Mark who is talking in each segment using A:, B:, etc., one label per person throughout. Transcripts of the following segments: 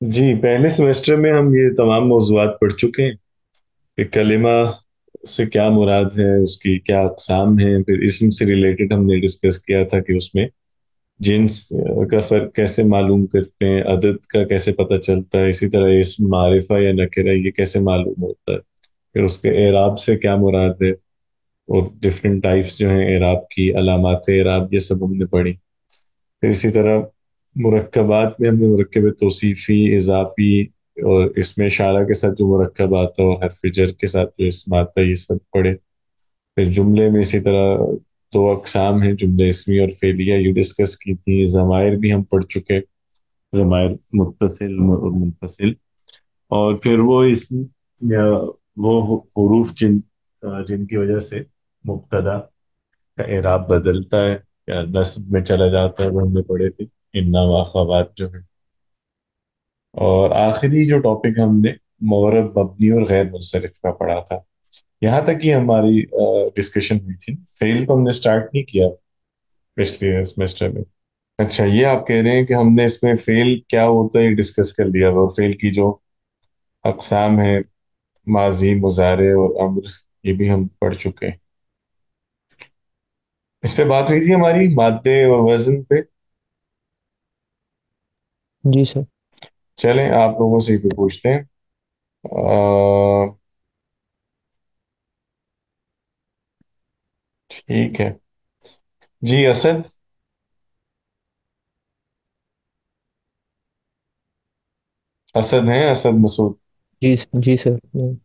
A: जी, पहले सेमेस्टर में हम ये तमाम मौजूद पढ़ चुके हैं कि कलिमा से क्या मुराद है, उसकी क्या अकसाम है, फिर इसम से रिलेटेड हमने डिस्कस किया था कि उसमें जिन्स का फ़र्क कैसे मालूम करते हैं, अदद का कैसे पता चलता है, इसी तरह इसम, मारिफा या नकिरा, ये कैसे मालूम होता है, फिर उसके एराब से क्या मुराद है, और डिफरेंट टाइप्स जो हैं, एराब की अलामात एराब ये सब हमने पढ़ी। फिर इसी तरह मुरक्कबात में हमने मुरक्कब तोसीफ़ी, इजाफी और इसमें इशारा के साथ जो मुरक्कब आता और हरफ जर के साथ जो इसम आता है ये सब पढ़े। फिर जुमले में इसी तरह दो अकसाम हैं, जुमले इसमी और फेलिया। ये डिस्कस की थी, ज़मायर भी हम पढ़ चुके ज़मायर मुतसिल और मुनफसिल। और फिर वो इस वो हरूफ जिन, जिनकी वजह से मुबतदा का एराब बदलता है, या नस्ब में चला जाता है, वो हमने पढ़े थे। इन्ना जो है। और आखिरी जो टॉपिक हमने मगरब, मबनी और गैर मुनसरिफ का पढ़ा था, यहाँ तक ही हमारी डिस्कशन हुई थी। फेल को हमने स्टार्ट नहीं किया, पिछले सेमेस्टर में। अच्छा ये आप कह रहे हैं कि हमने इसमें फेल क्या होता है डिस्कस कर लिया, और फेल की जो अकसाम है, माजी मुजारे और अम्र, ये भी हम पढ़ चुके हैं। इस पे बात हुई थी हमारी मादे और वज़न पे।
B: जी सर।
A: चलें आप लोगों से भी पूछते हैं। ठीक है। जी असद? असद हैं असद मसूद?
B: जी जी सर। हम्म,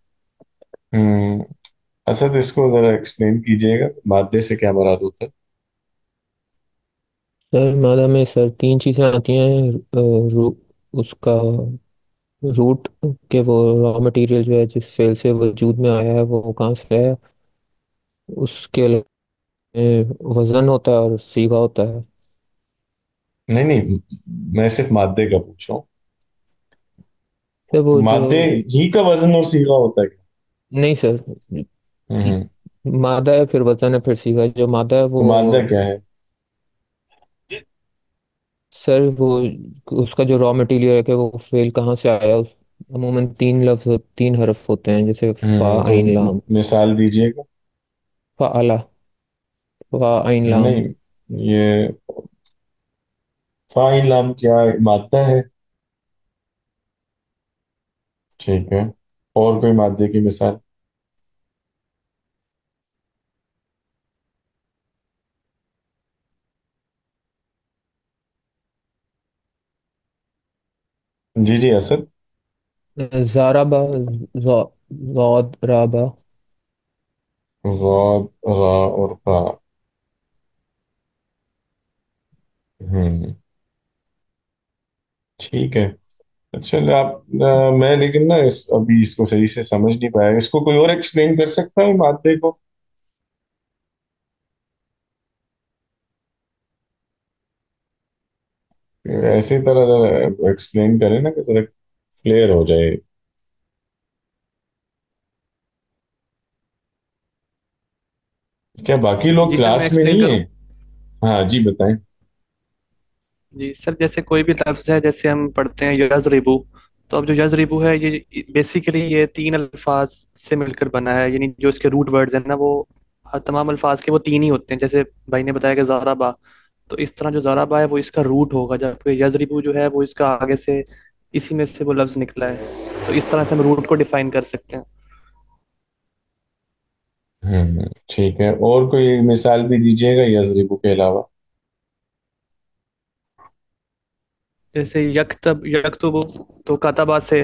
A: हम्म असद इसको जरा एक्सप्लेन कीजिएगा मादे से क्या मुराद होता है।
B: सर मादा में सर तीन चीज़ें आती हैं अ, रू, उसका रूट के वो रॉ मटेरियल जो है जिस फेल से वजूद में आया है वो कहाँ से है उसके अलावा वज़न होता है और सीगा होता है।
A: नहीं नहीं मैं सिर्फ़ मादे का पूछ रहा हूँ।
B: फिर वो जो
A: मादे ही का वज़न और सीगा होता है क्या?
B: नहीं सर
A: हम्म।
B: मादा है फिर वज़न है फिर सीगा जो मादा है
A: तो
B: वो
A: मादा क्या है?
B: सर वो उसका जो रॉ मटेरियल है वो फेल कहाँ से आया उस अमूमन तीन लफ्ज तीन हरफ होते हैं जैसे फा
A: हम्म कोई
B: आइन लाम।
A: मिसाल दीजिएगा।
B: फ़अला फा आइन लाम।
A: नहीं ये फ़ाइल नाम क्या मादा है? ठीक है और कोई मादे की मिसाल? जी जी असद।
B: ज़ाराबा
A: गौद रा और बा। हम्म। ठीक है। अच्छा आप अ, मैं लेकिन ना इस अभी इसको सही से समझ नहीं पाया। इसको कोई और एक्सप्लेन कर सकता है मादे को? ऐसी तरह एक्सप्लेन करें ना कि जरा क्लियर हो जाए। क्या बाकी लोग
C: जी सर मैं
A: क्लास में
C: एक्सप्लेन
A: नहीं है
C: करूँ?
A: हाँ? जी बताएँ।
C: जी सर जैसे कोई भी लफ्ज है जैसे हम पढ़ते हैं यजरिबू तो अब जो यजरिबू है ये बेसिकली ये तीन अल्फाज से मिलकर बना है यानी जो इसके रूट वर्ड्स हैं ना वो हर तमाम अल्फाज के वो तीन ही होते हैं जैसे भाई ने बताया कि ज़ाराबा तो इस तरह जो जराबा है वो इसका रूट होगा जबकि यजरिबू जो है वो इसका आगे से इसी में से वो लफ्ज निकला है। तो इस तरह से हम रूट को डिफाइन कर सकते हैं।
A: हम्म ठीक है। और कोई मिसाल भी दीजिएगा यजरिबू के अलावा?
C: जैसे यकतब यकतुबु तो कतबा से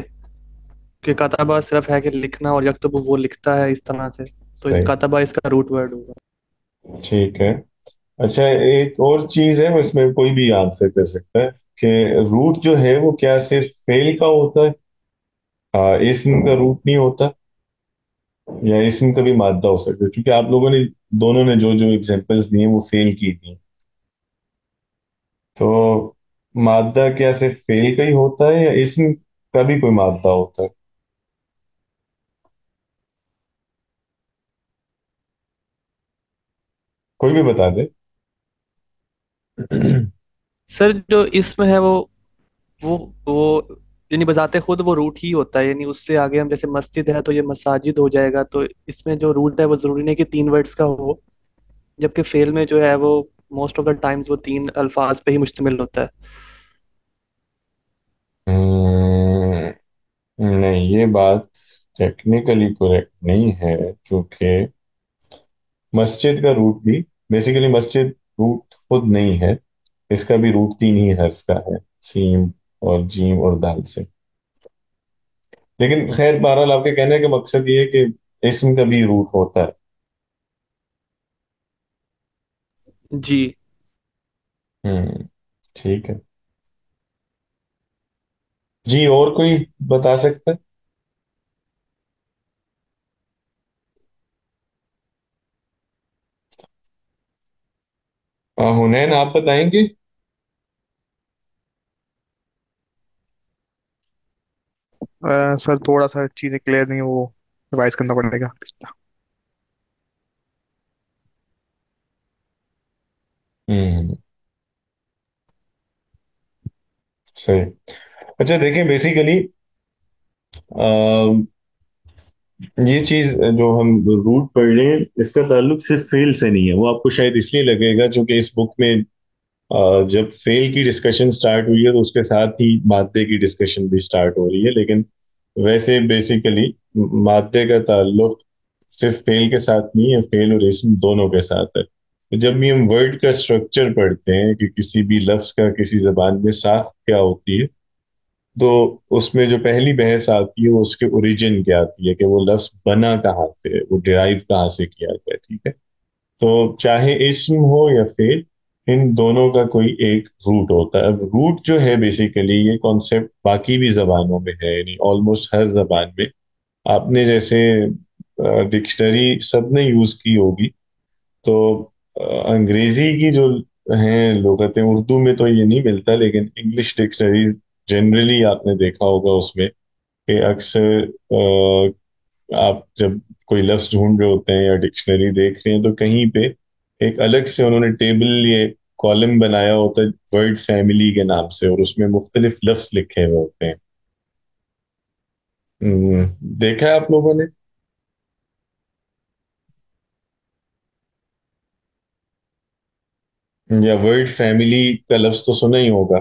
C: कि कतबा सिर्फ़ है कि लिखना और यकतुबु वो लिखता है इस तरह से। तो कतबा इसका रूट वर्ड होगा।
A: ठीक है। अच्छा एक और चीज़ है इसमें कोई भी आंसर कर सकता है कि रूट जो है वो क्या सिर्फ़ फेल का होता है? आ, इसम का रूट नहीं होता? या इसम का भी मादा हो सकता है? क्योंकि आप लोगों ने दोनों ने जो जो एग्जांपल्स दिए वो फेल की थी। तो मादा क्या सिर्फ़ फेल का ही होता है या इसम का भी कोई मादा होता है? कोई भी बता दे।
C: सर जो इसमें है वो वो वो यानी बजाते खुद वो रूट ही होता है यानी उससे आगे हम जैसे मस्जिद है तो ये मसाजिद हो जाएगा तो इसमें जो रूट है वो ज़रूरी नहीं कि तीन वर्ड्स का हो जबकि फेल में जो है वो मोस्ट ऑफ़ द टाइम्स वो तीन अल्फाज पे ही मुश्तमिल होता है।
A: हम्म, नहीं ये बात टेक्निकली करेक्ट नहीं है क्योंकि मस्जिद का रूट भी बेसिकली मस्जिद रूट खुद नहीं है इसका भी रूट तीन ही हर्फ का है सीम और जीम और दाल से। लेकिन खैर बहरहाल आपके कहने का मकसद ये है कि इसम का भी रूट होता है।
C: जी।
A: हम्म ठीक है। जी और कोई बता सकता है? हुनैन आप बताएँगे?
D: सर थोड़ा सा चीज़ें क्लियर नहीं वो रिवाइज करना पड़ेगा।
A: हम्म। सही। अच्छा देखें बेसिकली ये चीज़ जो हम रूट पढ़ रहे हैं, इसका ताल्लुक सिर्फ़ फेल से नहीं है। वो आपको शायद इसलिए लगेगा क्योंकि इस बुक में जब फेल की डिस्कशन स्टार्ट हुई है तो उसके साथ ही मादे की डिस्कशन भी स्टार्ट हो रही है। लेकिन वैसे बेसिकली मादे का ताल्लुक सिर्फ़ फेल के साथ नहीं है, फेल और इसम दोनों के साथ है। तो जब भी हम वर्ड का स्ट्रक्चर पढ़ते हैं कि किसी भी लफ्ज का किसी जबान में साख क्या होती है तो उसमें जो पहली बहस आती है, वो उसके ओरिजिन क्या आती है कि वो लफ्ज बना कहाँ से वो डिराइव कहाँ से किया गया, ठीक है? तो चाहे इसम हो या फेल इन दोनों का कोई एक रूट होता है। अब रूट जो है बेसिकली ये कॉन्सेप्ट बाकी भी जबानों में है, यानी ऑलमोस्ट हर जबान में। आपने जैसे डिक्शनरी सबने यूज़ की होगी। तो अंग्रेज़ी की जो हैं लुगतें उर्दू में तो ये नहीं मिलता, लेकिन इंग्लिश डिक्शनरी जनरली आपने देखा होगा उसमें कि अक्सर आप जब कोई लफ्ज ढूंढ रहे होते हैं या डिक्शनरी देख रहे हैं तो कहीं पे एक अलग से उन्होंने टेबल ये कॉलम बनाया होता है वर्ड फैमिली के नाम से और उसमें मुख्तलिफ़ लफ्ज लिखे हुए होते हैं। हम्म, देखा है आप लोगों ने? या वर्ड फैमिली का लफ्ज तो सुना ही होगा।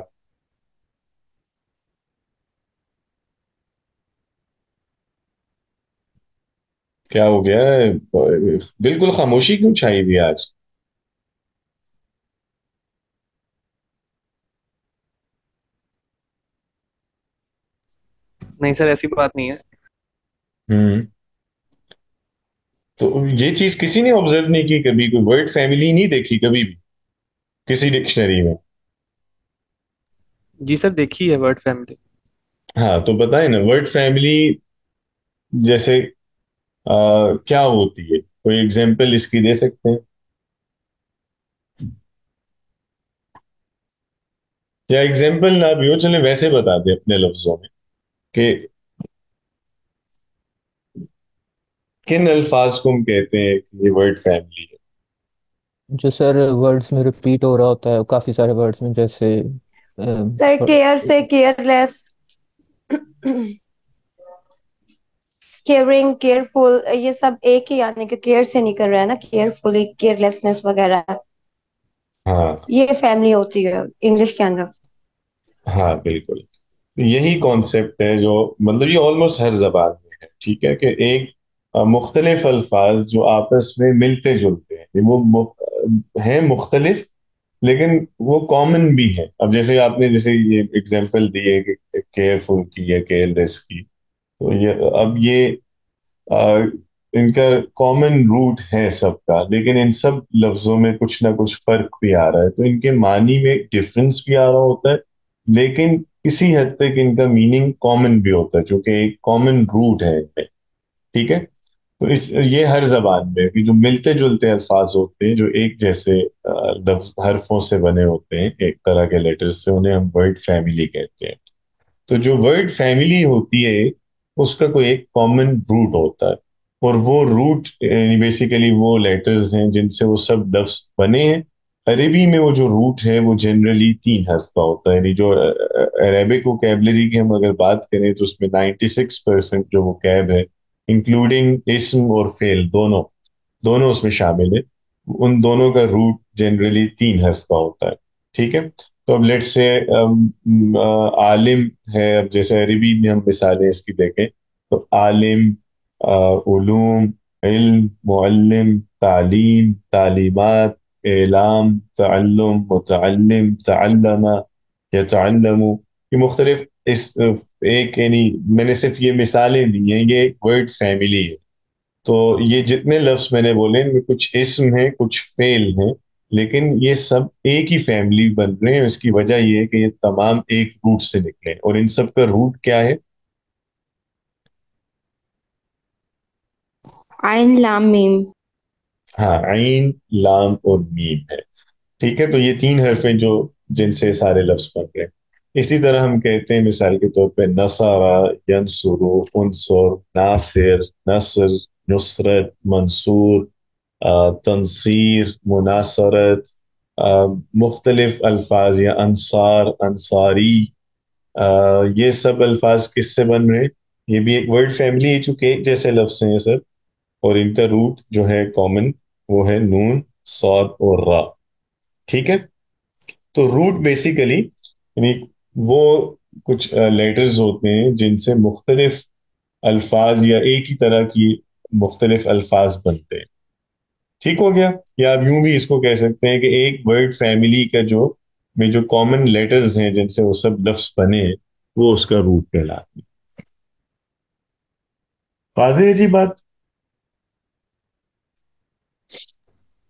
A: क्या हो गया है? बिल्कुल खामोशी क्यों छाई हुई है आज?
C: नहीं सर ऐसी बात नहीं है।
A: हम्म। तो ये चीज़ किसी ने ऑब्ज़र्व नहीं की कभी? कोई वर्ड फैमिली नहीं देखी कभी भी? किसी डिक्शनरी में?
C: जी सर देखी है वर्ड फैमिली
A: हाँ तो बताए ना वर्ड फैमिली जैसे क्या होती है? कोई एग्ज़ाम्पल इसकी दे सकते हैं? या एग्जांपल ना भी हो चले वैसे बता दे अपने लफ्जों में कि किन अल्फाज को हम कहते हैं कि ये वर्ड फैमिली है?
B: जो सर वर्ड्स में रिपीट हो रहा होता है काफ़ी सारे वर्ड्स में जैसे
E: सर केयर से केयरलेस केयरिंग केयरफुल ये सब एक ही यानी कि केयर से नहीं कर रहा है ना? केयरफुली केयरलेसनेस वगैरह।
A: हाँ।
E: ये फैमिली होती है इंग्लिश के अंदर।
A: हाँ बिल्कुल। यही कॉन्सेप्ट है जो मतलब ये ऑलमोस्ट हर जबान में है ठीक है? कि एक मुख्तलिफ़ अल्फाज जो आपस में मिलते जुलते हैं। वो हैं मुख्तलिफ़ लेकिन वो कॉमन भी है। अब जैसे आपने जैसे ये एग्जांपल दी है कि केयरफुल की या केयरलेस की। तो ये अब ये आ, इनका कॉमन रूट है सबका लेकिन इन सब लफ्जों में कुछ ना कुछ फ़र्क भी आ रहा है। तो इनके मानी में डिफरेंस भी आ रहा होता है लेकिन किसी हद तक इनका मीनिंग कॉमन भी होता है क्योंकि एक कॉमन रूट है इनमें ठीक है? तो इस ये हर जबान में कि जो मिलते जुलते अल्फाज होते हैं जो एक जैसे हरफों से बने होते हैं एक तरह के लेटर्स से उन्हें हम वर्ड फैमिली कहते हैं। तो जो वर्ड फैमिली होती है उसका कोई एक कॉमन रूट होता है। और वो रूट बेसिकली वो लेटर्स हैं जिनसे वो सब लफ्ज बने हैं। अरेबी में वो जो रूट है, वो जनरली तीन हर्फ का होता है। यानी जो अरेबिक वोकेबलरी की हम अगर बात करें तो उसमें 96 परसेंट जो वो कैब है इंक्लूडिंग इसम और फेल दोनों दोनों उसमें शामिल है। उन दोनों का रूट जनरली तीन हर्फ का होता है। ठीक है? तो अब लेट्स से आलिम है, अब जैसे अरबी में हम मिसालें इसकी देखें तो आलिम उलूम इल्म मुअल्लिम तालीम तालीमात एलाम तअल्लुम मुतअल्लिम तअल्लमा यतअल्लमु ये मुख्तलिफ़ इस एक, यानी मैंने सिर्फ़ ये मिसालें दी हैं, ये वर्ड फैमिली है। तो ये जितने लफ्ज मैंने बोले इनमें कुछ इसम है, कुछ फेल हैं लेकिन ये सब एक ही फैमिली बन रहे हैं इसकी वजह ये है कि ये तमाम एक रूट से निकले और इन सब का रूट क्या है?
E: आइन लाम मीम
A: हाँ आइन लाम और मीम है। ठीक है तो ये तीन हरफे जो जिनसे सारे लफ्ज बन रहे हैं। इसी तरह हम कहते हैं मिसाल के तौर पे नसारा यनसुरु उनसुर नासिर नसर नुसरत मंसूर तंसीर मुनासरत मुख्तलिफ़ अल्फाज या अंसारी आ, ये सब अल्फाज किससे बन रहे ये भी एक वर्ड फैमिली है चूँकि एक जैसे लफ्ज हैं ये सब और इनका रूट जो है कॉमन वो है नून सौद और रा ठीक है तो रूट बेसिकली यानी वो कुछ लेटर्स होते हैं जिनसे मुख्तलिफ़ अल्फाज या एक ही तरह की मुख्तलिफ़ अल्फाज बनते हैं ठीक हो गया? या आप यूँ भी इसको कह सकते हैं कि एक वर्ड फैमिली का जो में जो कॉमन लेटर्स हैं जिनसे वो सब लफ्स बने वो उसका रूट कहलाते हैं। वाजह है जी बात?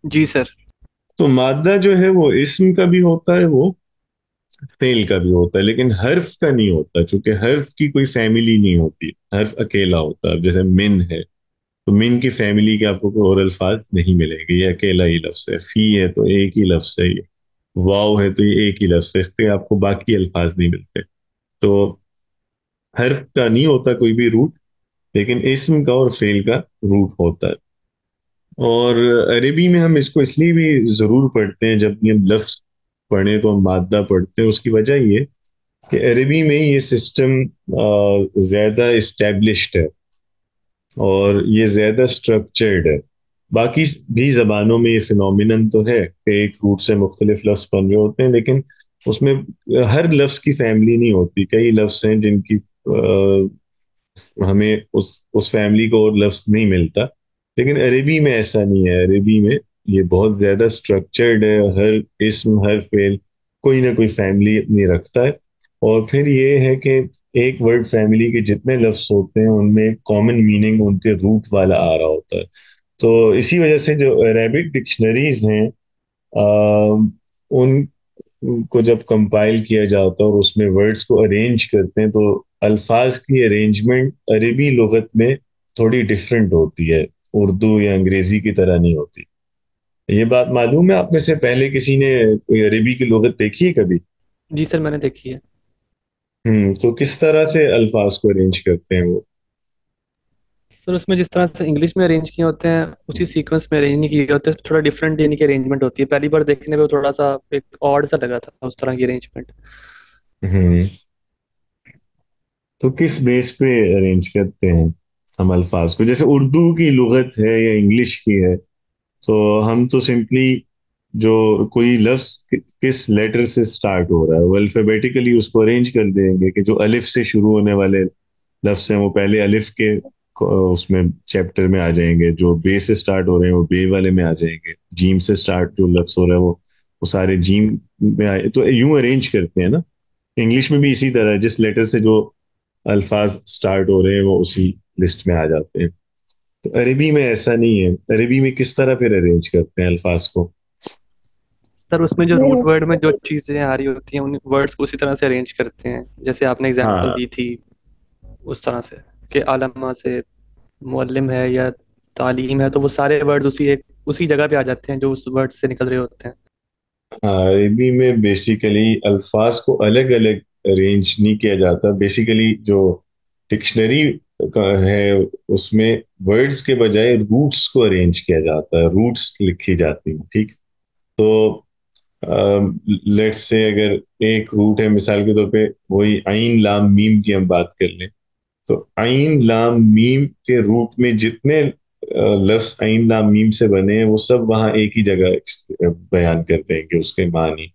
C: जी सर।
A: तो मादा जो है वो इसम का भी होता है वो फेल का भी होता है लेकिन हर्फ का नहीं होता क्योंकि हर्फ की कोई फैमिली नहीं होती हर्फ अकेला होता है। जैसे मिन है तो मिन की फैमिली के आपको कोई और अल्फाज नहीं मिलेंगे। ये अकेला ही लफ्ज है। फ़ी है तो एक ही लफ्ज है ये। वाव है तो ये एक ही लफ्ज है। इससे आपको बाकी अल्फाज नहीं मिलते। तो हर का नहीं होता कोई भी रूट लेकिन इसम का और फेल का रूट होता है। और अरबी में हम इसको इसलिए भी ज़रूर पढ़ते हैं, जब हम लफ्ज पढ़े तो हम मादा पढ़ते हैं। उसकी वजह ये कि अरबी में ये सिस्टम ज़्यादा इस्टेब्लिश्ड है। और ये ज़्यादा स्ट्रक्चर्ड है। बाकी भी ज़बानों में ये फिनोमिनन तो है एक रूट से मुख्तलिफ़ लफ्स बन रहे होते हैं लेकिन उसमें हर लफ्ज की फैमिली नहीं होती। कई लफ्स हैं जिनकी आ, हमें उस उस फैमिली को और लफ्स नहीं मिलता। लेकिन अरबी में ऐसा नहीं है। अरबी में ये बहुत ज़्यादा स्ट्रक्चर्ड है हर इसम हर फेल कोई ना कोई फैमिली अपनी रखता है। और फिर ये है कि एक वर्ड फैमिली के जितने लफ्ज होते हैं, उनमें कॉमन मीनिंग उनके रूट वाला आ रहा होता है। तो इसी वजह से जो अरेबिक डिक्शनरीज हैं उन को जब कंपाइल किया जाता है और उसमें वर्ड्स को अरेंज करते हैं तो अल्फाज की अरेंजमेंट अरबी लगत में थोड़ी डिफरेंट होती है। उर्दू या अंग्रेज़ी की तरह नहीं होती। ये बात मालूम है आप में से? पहले किसी ने कोई अरबी की लगत देखी है कभी?
C: जी सर, मैंने देखी है।
A: हम्म तो किस तरह से अल्फाज को अरेंज करते हैं वो?
C: सर उसमें जिस तरह से इंग्लिश में अरेंज किए होते हैं उसी सीक्वेंस में अरेंज नहीं किए होते थोड़ा डिफरेंट यानी कि अरेंजमेंट होती है। पहली बार देखने में थोड़ा सा एक ऑड सा लगा था उस तरह की अरेंजमेंट
A: हम्म तो किस बेस पे अरेंज करते हैं हम अल्फाज को? जैसे उर्दू की लुगत है या इंग्लिश की है तो हम तो सिंपली जो कोई लफ्ज किस लेटर से स्टार्ट हो रहा है, वो अल्फाबेटिकली उसको अरेंज कर देंगे कि जो अलिफ से शुरू होने वाले लफ्ज हैं, वो पहले अलिफ के उसमें चैप्टर में आ जाएँगे, जो बे से स्टार्ट हो रहे हैं, वो बे वाले में आ जाएँगे जीम से स्टार्ट जो लफ्ज हो रहा है, वो वो सारे जीम में आए तो यूँ अरेंज करते हैं ना। इंग्लिश में भी इसी तरह जिस लेटर से जो अल्फाज स्टार्ट हो रहे हैं, वो उसी लिस्ट में आ जाते हैं। तो अरबी में ऐसा नहीं है, अरबी में किस तरह फिर अरेंज करते हैं अल्फाज को?
C: सर उसमें जो रूट वर्ड में जो चीज़ें आ रही होती हैं उन वर्ड्स को उसी तरह से अरेंज करते हैं। जैसे आपने एग्जांपल
A: हाँ।
C: दी थी उस तरह से कि आलमा से मुअल्लिम है या तालीम है तो वो सारे वर्ड्स उसी एक उसी जगह पे आ जाते हैं जो उस वर्ड से निकल रहे होते हैं।
A: हाँ अरबी में बेसिकली अल्फाज को अलग अलग अरेंज नहीं किया जाता। बेसिकली जो डिक्शनरी का है उसमें वर्ड्स के बजाय रूट्स को अरेंज किया जाता है। रूट्स लिखी जाती हैं ठीक? तो लेट्स से अगर एक रूट है, मिसाल के तौर पे वही आइन लाम मीम की हम बात कर लें तो आइन लाम मीम के रूट में जितने लफ्ज आइन लाम मीम से बने हैं, वो सब वहाँ एक ही जगह बयान करते हैं कि उसके मानी।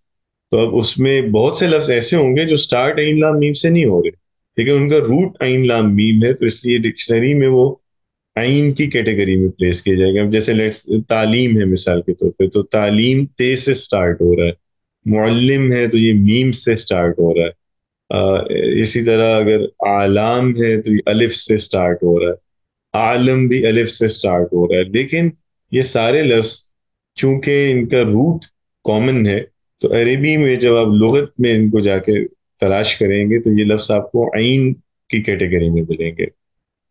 A: तो अब उसमें बहुत से लफ्ज ऐसे होंगे जो स्टार्ट आइन लाम मीम से नहीं हो रहे, लेकिन उनका रूट आइन लाम मीम है तो इसलिए डिक्शनरी में वो आइन की कैटेगरी में प्लेस किया जाएगा। अब जैसे लेट्स तालीम है मिसाल के तौर पे तो तालीम ते से स्टार्ट हो रहा है। मुअल्लिम है तो ये मीम से स्टार्ट हो रहा है। अ, इसी तरह अगर आलाम है तो ये अलिफ से स्टार्ट हो रहा है। आलम भी अलिफ से स्टार्ट हो रहा है। लेकिन ये सारे लफ्ज चूँकि इनका रूट कॉमन है तो अरबी में जब आप लुगत में इनको जाके तलाश करेंगे तो ये लफ्ज आपको आइन की कैटेगरी में मिलेंगे।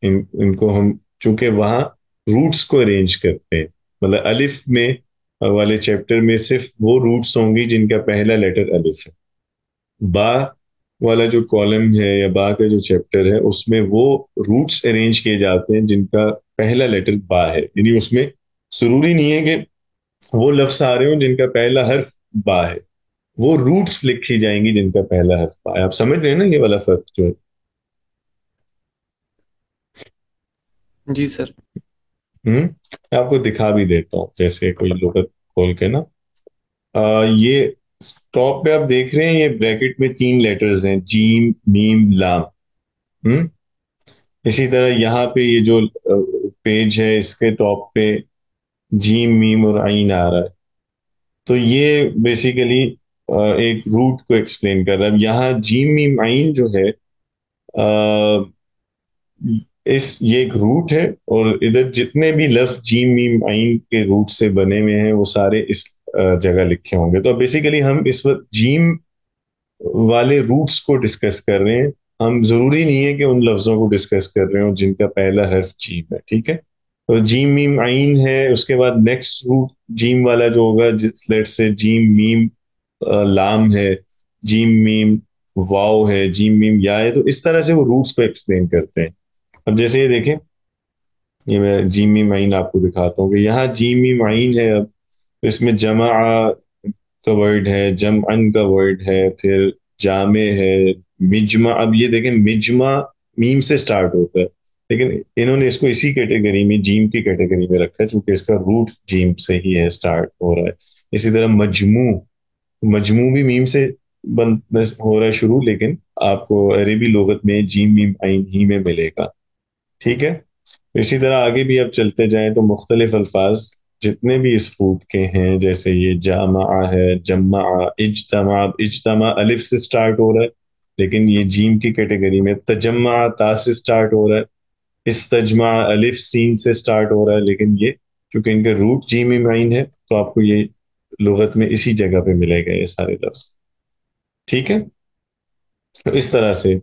A: इन इनको हम चूँकि वहाँ रूट्स को अरेंज करते हैं। मतलब अलिफ में वाले चैप्टर में सिर्फ़ वो रूट्स होंगी जिनका पहला लेटर अलिफ है। बा वाला जो कॉलम है या बा का जो चैप्टर है, उसमें वो रूट्स अरेंज किए जाते हैं जिनका पहला लेटर बा है। यानी उसमें ज़रूरी नहीं है कि वो लफ्स आ रहे हो जिनका पहला हर्फ बा है। वो रूट्स लिखी जाएँगी जिनका पहला हर्फ बा है। आप समझ रहे हैं ना ये वाला फ़र्क जो है?
C: जी सर।
A: हम्म मैं आपको दिखा भी देता हूँ जैसे कोई लुगत खोल के ना। आ, ये टॉप पे आप देख रहे हैं ये ब्रैकेट में तीन लेटर्स हैं जीम मीम लाम। हम्म इसी तरह यहाँ पे ये जो पेज है इसके टॉप पे जीम मीम और आइन आ रहा है। तो ये बेसिकली एक रूट को एक्सप्लेन कर रहा है। अब यहाँ जीम मीम आइन जो है अ, इस, ये एक रूट है और इधर जितने भी लफ्ज जीम मीम आइन के रूट से बने हुए हैं, वो सारे इस जगह लिखे होंगे। तो बेसिकली हम इस वक्त जीम वाले रूट्स को डिस्कस कर रहे हैं। हम ज़रूरी नहीं है कि उन लफ्जों को डिस्कस कर रहे हो जिनका पहला हर्फ जीम है, ठीक है? तो जीम मीम आइन है, उसके बाद नेक्स्ट रूट जीम वाला जो होगा, जिस लेट से जीम मीम लाम है जीम मीम वाओ है जीम मीम या है तो इस तरह से वो रूट्स को एक्सप्लेन करते हैं। अब जैसे ये देखें, ये मैं जीम मीम आइन आपको दिखाता हूँ कि यहाँ जीमी मीम आइन है अब तो इसमें जमा का वर्ड है जम अन का वर्ड है, फिर जामे है, मिजमा, अब ये देखें, मिजमा मीम से स्टार्ट होता है, लेकिन इन्होंने इसको इसी कैटेगरी में, जीम की कैटेगरी में रखा है, चूँकि इसका रूट जीम से ही है स्टार्ट हो रहा है। इसी तरह मजमू मजमू भी मीम से बन हो रहा है शुरू, लेकिन आपको अरेबी लोगत में जीम मीम आइन ही में मिलेगा। ठीक है? इसी तरह आगे भी अब चलते जाएँ तो मुख्तलिफ़ अल्फाज जितने भी इस फूट के हैं, जैसे ये जामा है, जम्मा, इजतमा, इज्तमा अलिफ से स्टार्ट हो रहा है, लेकिन ये जीम की कैटेगरी में तजमा ता से स्टार्ट हो रहा है इस तजमा अलिफ, सीन से स्टार्ट हो रहा है, लेकिन ये, क्योंकि इनके रूट जीम में माइन है तो आपको ये लुगत में इसी जगह पे मिलेगा ये सारे लफ्ज। ठीक है? तो इस तरह से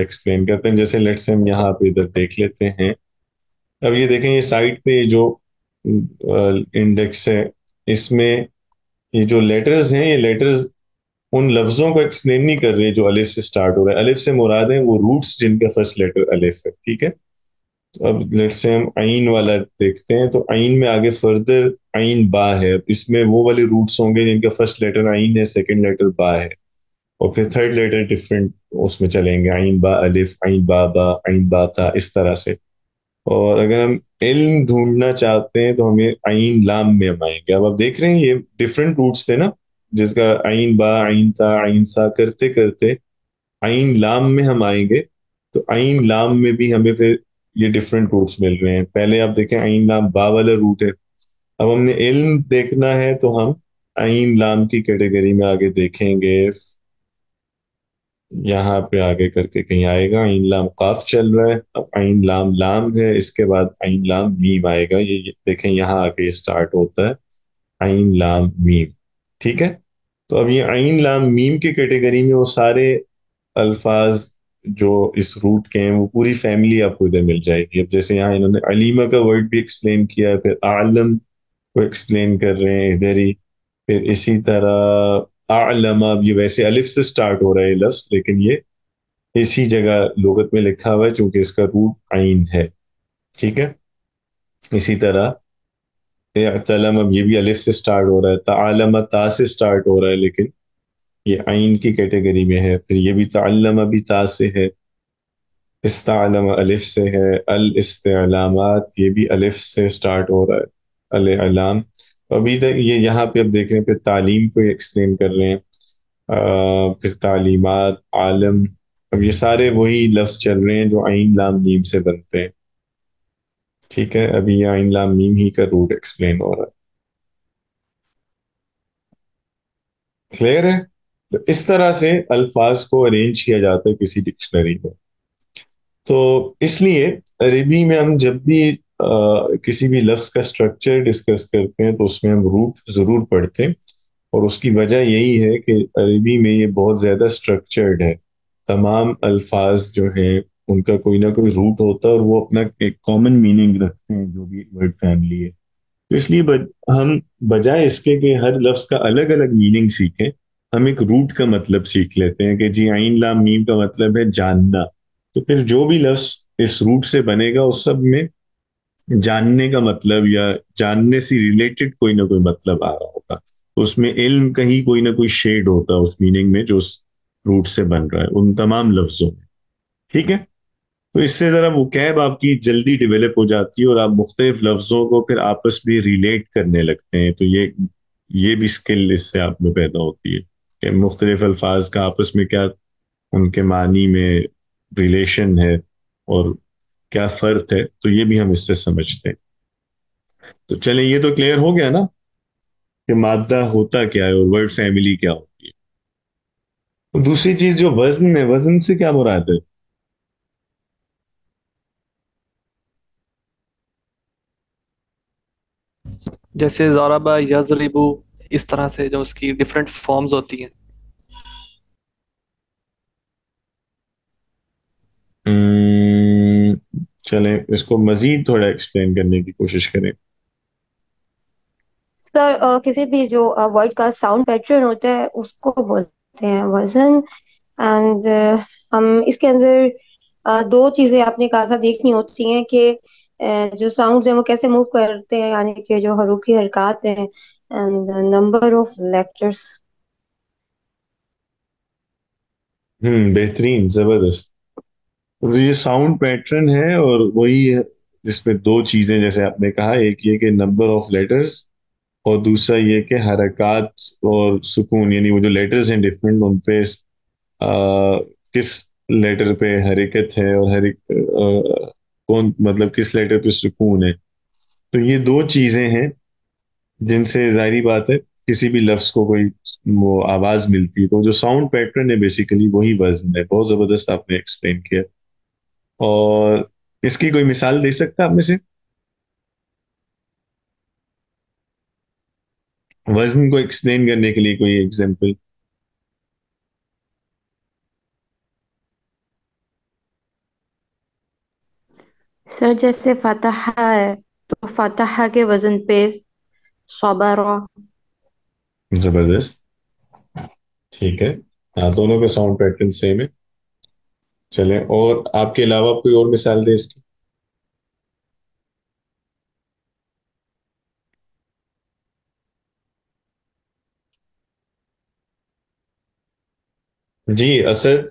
A: एक्सप्लेन करते हैं। जैसे लेट्स हम यहाँ पे इधर देख लेते हैं। अब ये देखें, ये साइड पे जो इंडेक्स है, इसमें ये जो लेटर्स हैं, ये लेटर्स उन लफ्जों को एक्सप्लेन नहीं कर रहे जो अलिफ से स्टार्ट हो रहा है। अलिफ से मुराद है, वो रूट्स जिनका फ़र्स्ट लेटर अलिफ है, ठीक है? तो अब लेट्स से हम आइन वाला देखते हैं तो आइन में आगे फर्दर आइन बा है। इसमें वो वाले रूट्स होंगे जिनका फ़र्स्ट लेटर आइन है सेकंड लेटर बा है। और फिर थर्ड लेटर डिफरेंट उसमें चलेंगे आइन बा, अलिफ आइन बा बा आइन बा था इस तरह से। और अगर हम इल्म ढूंढना चाहते हैं तो हमें आइन लाम में हम आएँगे। अब आप देख रहे हैं, ये डिफरेंट रूट्स थे ना, जिसका आइन बा आइन था आइन सा, करते करते आइन लाम में हम आएँगे तो आइन लाम में भी हमें फिर ये डिफरेंट रूट्स मिल रहे हैं। पहले आप देखें आइन लाम बा वाला रूट है। अब हमने इल्म देखना है तो हम आइन लाम की कैटेगरी में आगे देखेंगे। यहाँ पे आगे करके कहीं आएगा आइन लाम काफ चल रहा है। अब आइन लाम लाम है इसके बाद आइन लाम मीम आएगा। ये, देखें यहाँ आके स्टार्ट होता है। आइन लाम मीम ठीक है? तो अब ये आइन लाम मीम की कैटेगरी में वो सारे अल्फाज जो इस रूट के हैं वो पूरी फैमिली आपको इधर मिल जाएगी। अब जैसे यहाँ इन्होंने अलीमा का वर्ड भी एक्सप्लेन किया फिर आलम को एक्सप्लेन कर रहे हैं इधर ही। फिर इसी तरह आलमा अब ये वैसे अलिफ से स्टार्ट हो रहा है लफ्ज, लेकिन ये इसी जगह लुगत में लिखा हुआ है, चूँकि इसका रूट आइन है। ठीक है? इसी तरह तलम अब ये भी अलिफ से स्टार्ट हो रहा है तालम ता से स्टार्ट हो रहा है, लेकिन ये आइन की कैटेगरी में है। फिर ये भी तालम भी ता से है इस्तालम अलिफ से है अल इस्तेलामात ये भी अलिफ से स्टार्ट हो रहा है अल अलाम अभी तक ये यहाँ पे अब देख रहे हैं फिर तालीम को एक्सप्लेन कर रहे हैं। आ, फिर तालीमात आलम अब ये सारे वही लफ्ज चल रहे हैं जो आइन लाम मीम से बनते हैं। ठीक है अभी ये आइन लाम मीम ही का रूट एक्सप्लेन हो रहा है। क्लियर है? तो इस तरह से अल्फाज को अरेंज किया जाता है किसी डिक्शनरी में। तो इसलिए अरबी में हम जब भी किसी भी लफ्ज का स्ट्रक्चर डिस्कस करते हैं तो उसमें हम रूट ज़रूर पढ़ते हैं। और उसकी वजह यही है कि अरबी में ये बहुत ज़्यादा स्ट्रक्चर्ड है। तमाम अल्फाज जो हैं उनका कोई ना कोई रूट होता है और वो अपना एक कॉमन मीनिंग रखते हैं जो भी वर्ड फैमिली है। तो इसलिए बज, हम बजाय इसके कि हर लफ्ज का अलग अलग मीनिंग सीखें हम एक रूट का मतलब सीख लेते हैं कि जी आइन लाम मीम का मतलब है जानना। तो फिर जो भी लफ्ज इस रूट से बनेगा उस सब में जानने का मतलब या जानने से रिलेटेड कोई ना कोई मतलब आ रहा होगा उसमें इल्म कहीं कोई ना कोई शेड होता है उस मीनिंग में जो उस रूट से बन रहा है, उन तमाम लफ्जों में। ठीक है? तो इससे ज़रा वो कैब आपकी जल्दी डिवेलप हो जाती है और आप मुख्तलिफ़ लफ्ज़ों को फिर आपस में रिलेट करने लगते हैं। तो ये ये भी स्किल इससे आप में पैदा होती है कि मुख्तलिफ़ अल्फाज का आपस में क्या उनके मानी में रिलेशन है और क्या फ़र्क है? तो ये भी हम इससे समझते हैं। तो चले, ये तो क्लियर हो गया ना कि मादा होता क्या है और वर्ड फैमिली क्या होती है। तो दूसरी चीज़ जो वज़न है, वज़न से क्या मुराद है?
C: जैसे ज़ारबा यजरिबू, इस तरह से जो उसकी डिफरेंट फॉर्म्स होती हैं।
A: चलें इसको मजीद थोड़ा एक्सप्लेन करने की कोशिश करें।
E: सर अ, किसी भी जो वर्ड uh, का साउंड पैटर्न होता है उसको बोलते हैं वज़न। एंड uh, हम इसके अंदर दो चीज़ें आपने कहा था देखनी होती हैं कि जो साउंड्स हैं वो कैसे मूव करते हैं यानी कि जो हरूफ की हरकत हैं एंड नंबर ऑफ़ लेटर्स
A: हम्म बेहतरीन ज़बरदस्त। तो ये साउंड पैटर्न है और वही है जिसमें दो चीज़ें जैसे आपने कहा एक ये कि नंबर ऑफ़ लेटर्स और दूसरा ये कि हरकत और सुकून यानी वो जो लेटर्स हैं डिफरेंट उन पे आ, किस लेटर पे हरकत है और हर कौन मतलब किस लेटर पे सुकून है। तो ये दो चीज़ें हैं जिनसे ज़ाहिर बात है किसी भी लफ्ज को कोई वो आवाज़ मिलती है। तो जो साउंड पैटर्न है बेसिकली वही वज़न है। बहुत ज़बरदस्त आपने एक्सप्लेन किया। और इसकी कोई मिसाल दे सकता आप में से? वज़न को एक्सप्लेन करने के लिए कोई एग्जांपल
F: सर जैसे फतह है तो फतह के वज़न पे सबर
A: ज़बरदस्त। ठीक है। हाँ दोनों के साउंड पैटर्न सेम है। चले और आपके अलावा कोई और मिसाल दे इसकी? जी असद?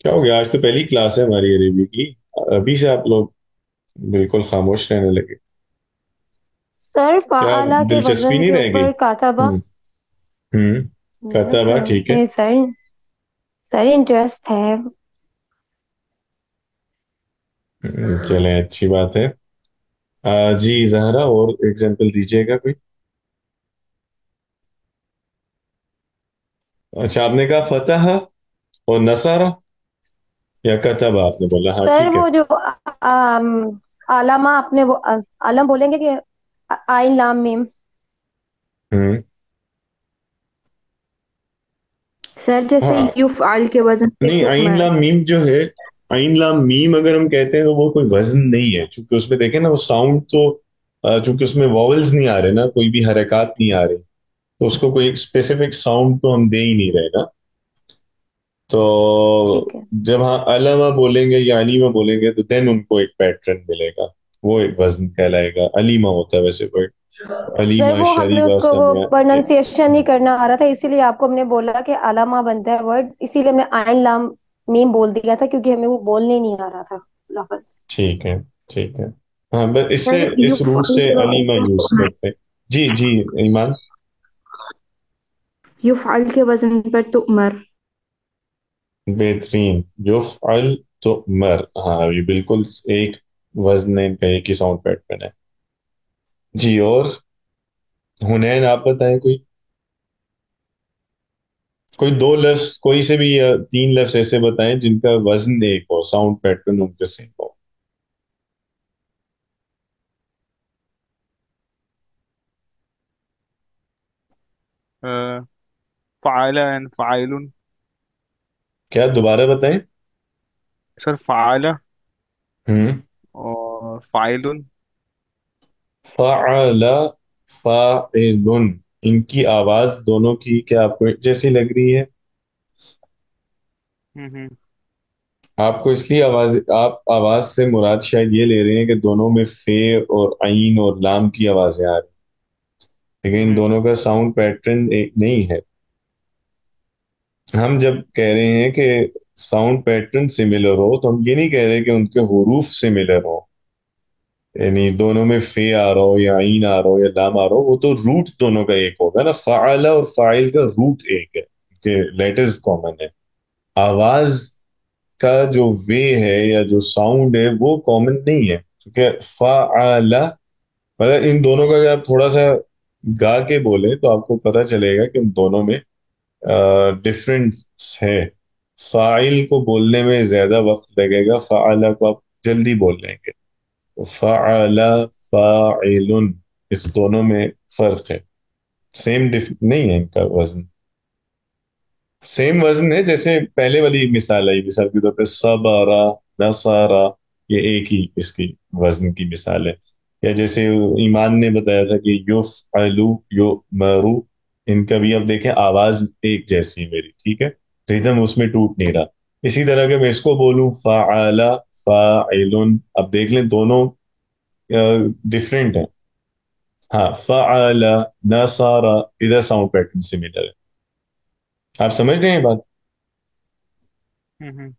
A: क्या हो गया? आज तो पहली क्लास है हमारी अरेबी की। अभी से आप लोग बिल्कुल खामोश रहने लगे।
E: सर
A: क्या
E: फाला के
A: दिलचस्पी
E: वज़न
A: नहीं
E: के
A: रह गई
E: ऊपर कातबा
A: हम्म हम्म। कहता
E: सर
A: ठीक है।
E: सर सर इंटरेस्ट है।
A: हम्म, चलें अच्छी बात है। आ, जी जहरा और एग्जांपल दीजिएगा कोई? अच्छा आपने कहा फतह और नसारा? या कतबा आपने बोला? हाँ
E: सर
A: ठीक है।
E: जो आम, आलामा आपने वो आ- आलम बोलेंगे कि आ- आइन लाम मीम?
A: हम्म।
F: सर जैसे
A: हाँ।
F: के वज़न
A: नहीं आइन लाम मीम जो है आइन लाम मीम अगर हम कहते हैं तो वो कोई वज़न नहीं है। क्योंकि उसमें देखें ना वो साउंड तो चूँकि उसमें वॉवल्स नहीं आ रहे ना कोई भी हरकत नहीं आ रही तो उसको कोई एक स्पेसिफिक साउंड तो हम दे ही नहीं रहे ना। तो जब हाँ अलमा बोलेंगे या अलीमा बोलेंगे तो देन उनको एक पैटर्न मिलेगा वो एक वज़न कहलाएगा अलीमा होता है वैसे वर्ड
E: सर वो हमें उसको वो प्रोनाउंसिएशन नहीं करना आ रहा था इसीलिए आपको हमने बोला कि अलामा बनता है वर्ड इसीलिए हमने आइन लाम मीम बोल दिया था क्योंकि हमें वो बोलने नहीं आ रहा था लफ्ज
A: ठीक है ठीक है। हाँ बस इससे इस रूट से अलीमा यूज़ करते। हैं जी जी ईमान।
F: युफ़अल के वज़न पर तुअमर
A: बेहतरीन। युफ़अल तो मर। हाँ ये बिल्कुल एक वज़न इनका एक ही साउंड पैटर्न है। जी और? हुनैन आप बताएँ कोई? कोई दो लफ्ज कोई से भी या तीन लफ्ज ऐसे बताएँ जिनका वज़न एक हो साउंड पैटर्न उनके सेम हो।
D: फ़ाइला एंड फ़ाइलुन।
A: क्या दोबारा बताएँ?
D: सर फ़ाइला
A: हम्म।
D: और फ़ाइलुन।
A: फ़अला फ़ाइलुन इनकी आवाज़ दोनों की क्या आपको जैसी लग रही है?
D: हम्म हम्म।
A: आपको इसलिए आवाज़ आप आवाज़ से मुराद शायद ये ले रहे हैं कि दोनों में फे और आइन और लाम की आवाज़ें आ रही लेकिन इन
D: हम्म।
A: दोनों का साउंड पैटर्न एक नहीं है। हम जब कह रहे हैं कि साउंड पैटर्न सिमिलर हो तो हम ये नहीं कह रहे कि उनके हरूफ सिमिलर हो। यानी दोनों में फे आ रहा हो या आइन आ रहा हो या लाम आ रहा हो, वो तो रूट दोनों का एक होगा ना। फ़ाला और फ़ाइल का रूट एक है कि लेटर्स कॉमन है। आवाज़ का जो वे है या जो साउंड है, वो कॉमन नहीं है। क्योंकि फ़ाला मतलब इन दोनों का अगर आप थोड़ा सा गा के बोले तो आपको पता चलेगा कि इन दोनों में डिफरेंस है। फ़ाइल को बोलने में ज़्यादा वक्त लगेगा फ़ाला को आप जल्दी बोल लेंगे। फ़ाला फ़ाइलुन इस दोनों में फ़र्क है सेम नहीं है इनका वज़न सेम वज़न है जैसे पहले वाली मिसाल आई मिसाल के तौर पे सबारा नसारा ये एक ही इसकी वज़न की मिसाल है या जैसे ईमान ने बताया था कि युफ अलू यो मरू इनका भी अब देखें आवाज़ एक जैसी मेरी ठीक है रिदम उसमें टूट नहीं रहा इसी तरह के मैं इसको बोलूँ फ़ाला फ़ाइलुन अब देख लें दोनों डिफरेंट है। हाँ फ़ाला नसारा इधर साउंड पैटर्न सिमिलर है। आप समझ रहे हैं बात?
D: हम्म हम्म।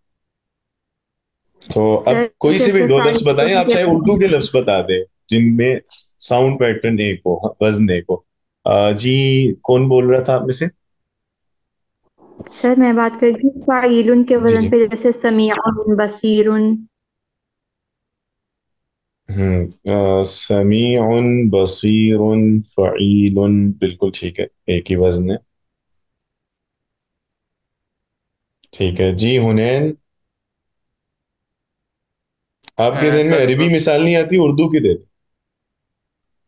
A: तो अब कोई से भी दो लफ्ज बताएँ आप चाहे उर्दू के लफ्ज बता दें जिनमें साउंड पैटर्न एक हो वज़न एक हो। जी कौन बोल रहा था आप में से?
F: सर मैं बात कर रही हूँ फ़ाइलुन के वज़न पे जैसे समीउन बसीरुन
A: हम्म समीउन बसीरुन फ़ईलुन बिल्कुल ठीक है एक ही वज़न है। ठीक है जी हुनैन। आपके जहन में
D: सर
A: अरबी मिसाल नहीं आती उर्दू की दे दें।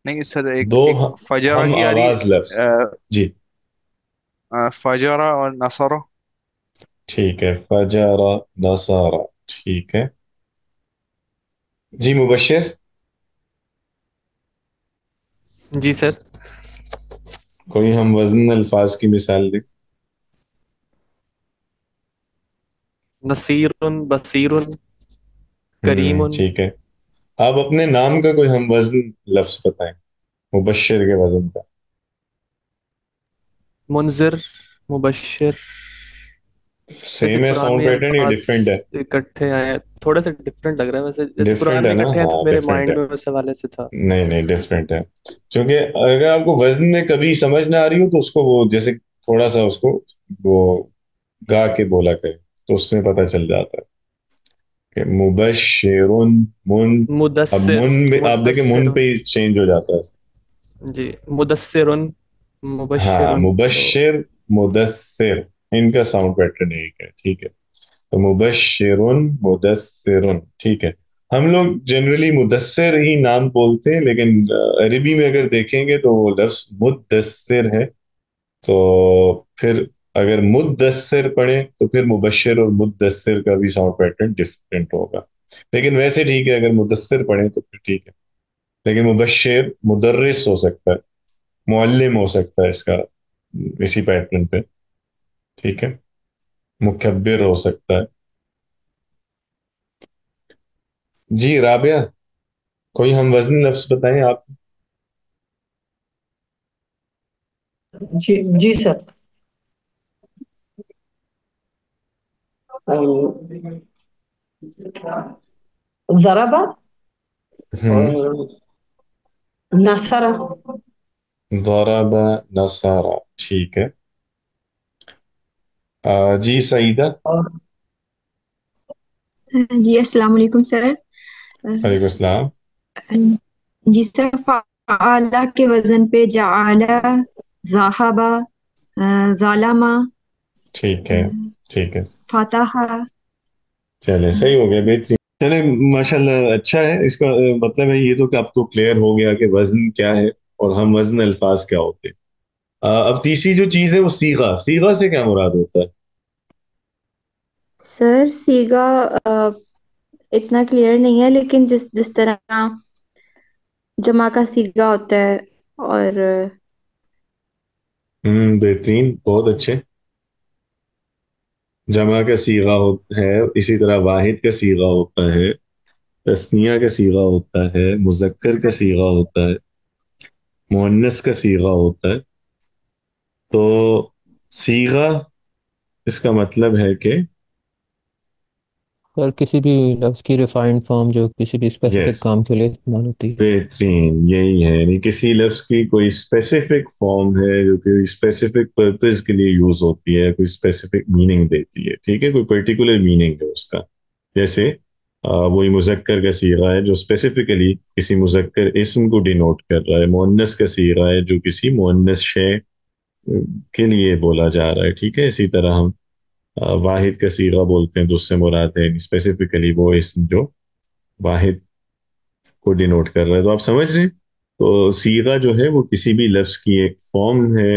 D: नहीं सर एक
A: दो
D: एक फजरा
A: हम
D: की आ रही
A: आवाज़ लफ्ज।
D: अ,
A: जी।
D: अ, फजरा और नसरा।
A: ठीक है फजरा नसारा ठीक है। जी मुबशर।
C: जी सर।
A: कोई हम वज़न अल्फाज की मिसाल दें?
C: नसीरुन बसीरुन
A: हम्म
C: करीमुन।
A: ठीक है। आप अपने नाम का कोई हम वज़न लफ्ज बताएँ मुबशर के वज़न का।
C: मुनजिर मुबशिर।
A: सेम है साउंड पैटर्न या डिफरेंट है।
C: इकट्ठे आए हैं। थोड़े से डिफरेंट लग रहा है वैसे जैसे कुरान
A: है ना?
C: इकट्ठे हैं तो
A: हाँ
C: मेरे माइंड
A: है।
C: में उस हवाले से था।
A: नहीं नहीं डिफरेंट है। क्योंकि अगर आपको वज़न में कभी समझ ना आ रही हो तो उसको वो जैसे थोड़ा सा उसको वो गा के बोला करे तो उसमें पता चल जाता है कि मुबशरुन मुन अब
C: मुदस्सिर
A: मुन में आप देखें मुन पे ही चेंज हो जाता है।
C: जी मुदस्सिरुन
A: हाँ
C: मुबशिरुन तो
A: मुबशर मुदस्सिर। इनका साउंड पैटर्न एक है, ठीक है। तो मुबशरुन मुदस्सिरुन, ठीक है। हम लोग जनरली मुदस्सिर ही नाम बोलते हैं, लेकिन अरबी में अगर देखेंगे तो वो लफ्ज मुदस्सिर है। तो फिर अगर मुदस्सिर पढ़े तो फिर मुबशर और मुदस्सिर का भी साउंड पैटर्न डिफरेंट होगा। लेकिन वैसे ठीक है, अगर मुदस्सिर पढ़े तो फिर ठीक है। लेकिन मुबशर मुदर्रिस हो सकता है, मुअल्लिम हो सकता है इसका, इसी पैटर्न पे। ठीक है? मुकब्बिर हो सकता है। जी राबिया कोई हम वज़न लफ्स बताएँ आप?
G: जी जी सर। जराबा
A: हम्म।
G: नसरा।
A: दौराबा नसारा ठीक है। जी सईदा।
G: और
H: जी अस्सलाम वालेकुम सर।
A: वालेकुम अस्सलाम
H: जी सर फ़आला के वज़न पे जाला ज़ाहबा ज़ालमा
A: ठीक है ठीक है।
H: फतहा।
A: चले सही हो गया बेहतरीन। चले माशाल्लाह अच्छा है। इसका मतलब है ये तो कि आपको क्लियर हो गया कि वज़न क्या है और हम वज़न अल्फाज क्या होते हैं। अब तीसरी जो चीज़ है वो सीगा। सीगा से क्या मुराद होता है?
F: सर सीगा इतना क्लियर नहीं है लेकिन जिस जिस तरह जमा का सीगा होता है और
A: हम्म बेहतरीन बहुत अच्छे। जमा का सीगा होता है इसी तरह वाहिद का सीगा होता है तस्निया का सीगा होता है मुजक्कर का सीगा होता है मुअन्नस का सीगा होता है। तो सीगा इसका मतलब है कि
B: सर किसी भी लफ्ज़ की रिफाइंड फॉर्म जो किसी भी स्पेसिफिक
A: यस
B: काम के लिए इस्तेमाल होती है।
A: बेहतरीन यही है। यानी किसी लफ्ज की कोई स्पेसिफिक फॉर्म है जो कि स्पेसिफिक पर्पस के लिए यूज़ होती है कोई स्पेसिफिक मीनिंग देती है ठीक है? कोई पर्टिकुलर मीनिंग है उसका। जैसे आ, वही मुजक्कर का सीगा है जो स्पेसिफिकली किसी मुजक्कर इसम को डिनोट कर रहा है। मुअन्नस का सीगा है जो किसी मुअन्नस शय के लिए बोला जा रहा है, ठीक है? इसी तरह हम वाहिद का सीगा बोलते हैं तो उससे मुराद है स्पेसिफिकली वो इस्म जो वाहिद को डिनोट कर रहा है। तो आप समझ रहे हैं? तो सीगा जो है, वो किसी भी लफ्ज की एक फॉर्म है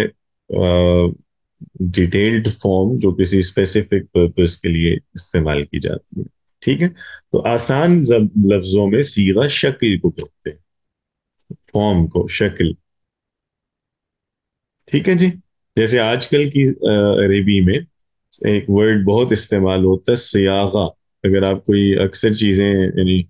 A: डिटेल्ड फॉर्म जो किसी स्पेसिफिक पर्पस के लिए इस्तेमाल की जाती है, ठीक है? तो आसान लफ्जों में सीगा शक्ल को कहते हैं फॉर्म को, शक्ल ठीक है जी। जैसे आजकल की अरेबी में एक वर्ड बहुत इस्तेमाल होता है, सियागा। अगर आप कोई अक्सर चीज़ें, यानी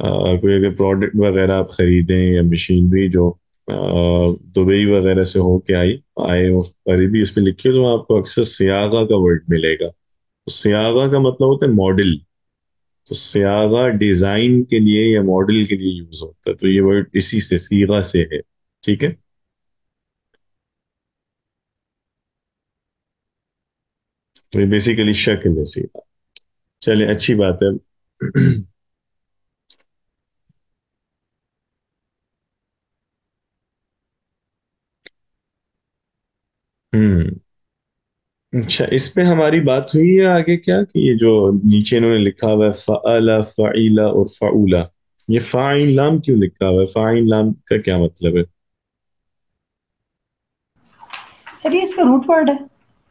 A: कोई अगर प्रोडक्ट वगैरह आप खरीदें या मशीनरी जो दुबई वगैरह से होके आई, आए हो, अरबी उस पर लिखी हो तो आपको अक्सर सियागा का वर्ड मिलेगा। तो सियागा का मतलब होता है मॉडल तो सियागा डिज़ाइन के लिए या मॉडल के लिए यूज़ होता है तो ये वर्ड इसी से, सीगा से है। ठीक है? तो बेसिकली शक है चलिए, अच्छी बात है। हम्म। अच्छा इस पे हमारी बात हुई है आगे क्या? कि ये जो नीचे इन्होंने लिखा हुआ है, फ़अला, फ़ईला और फ़ऊला। ये फ़ाइन लाम क्यों लिखा हुआ है? फ़ाइन लाम का क्या मतलब है?
G: सर, ये इसका रूट वर्ड है।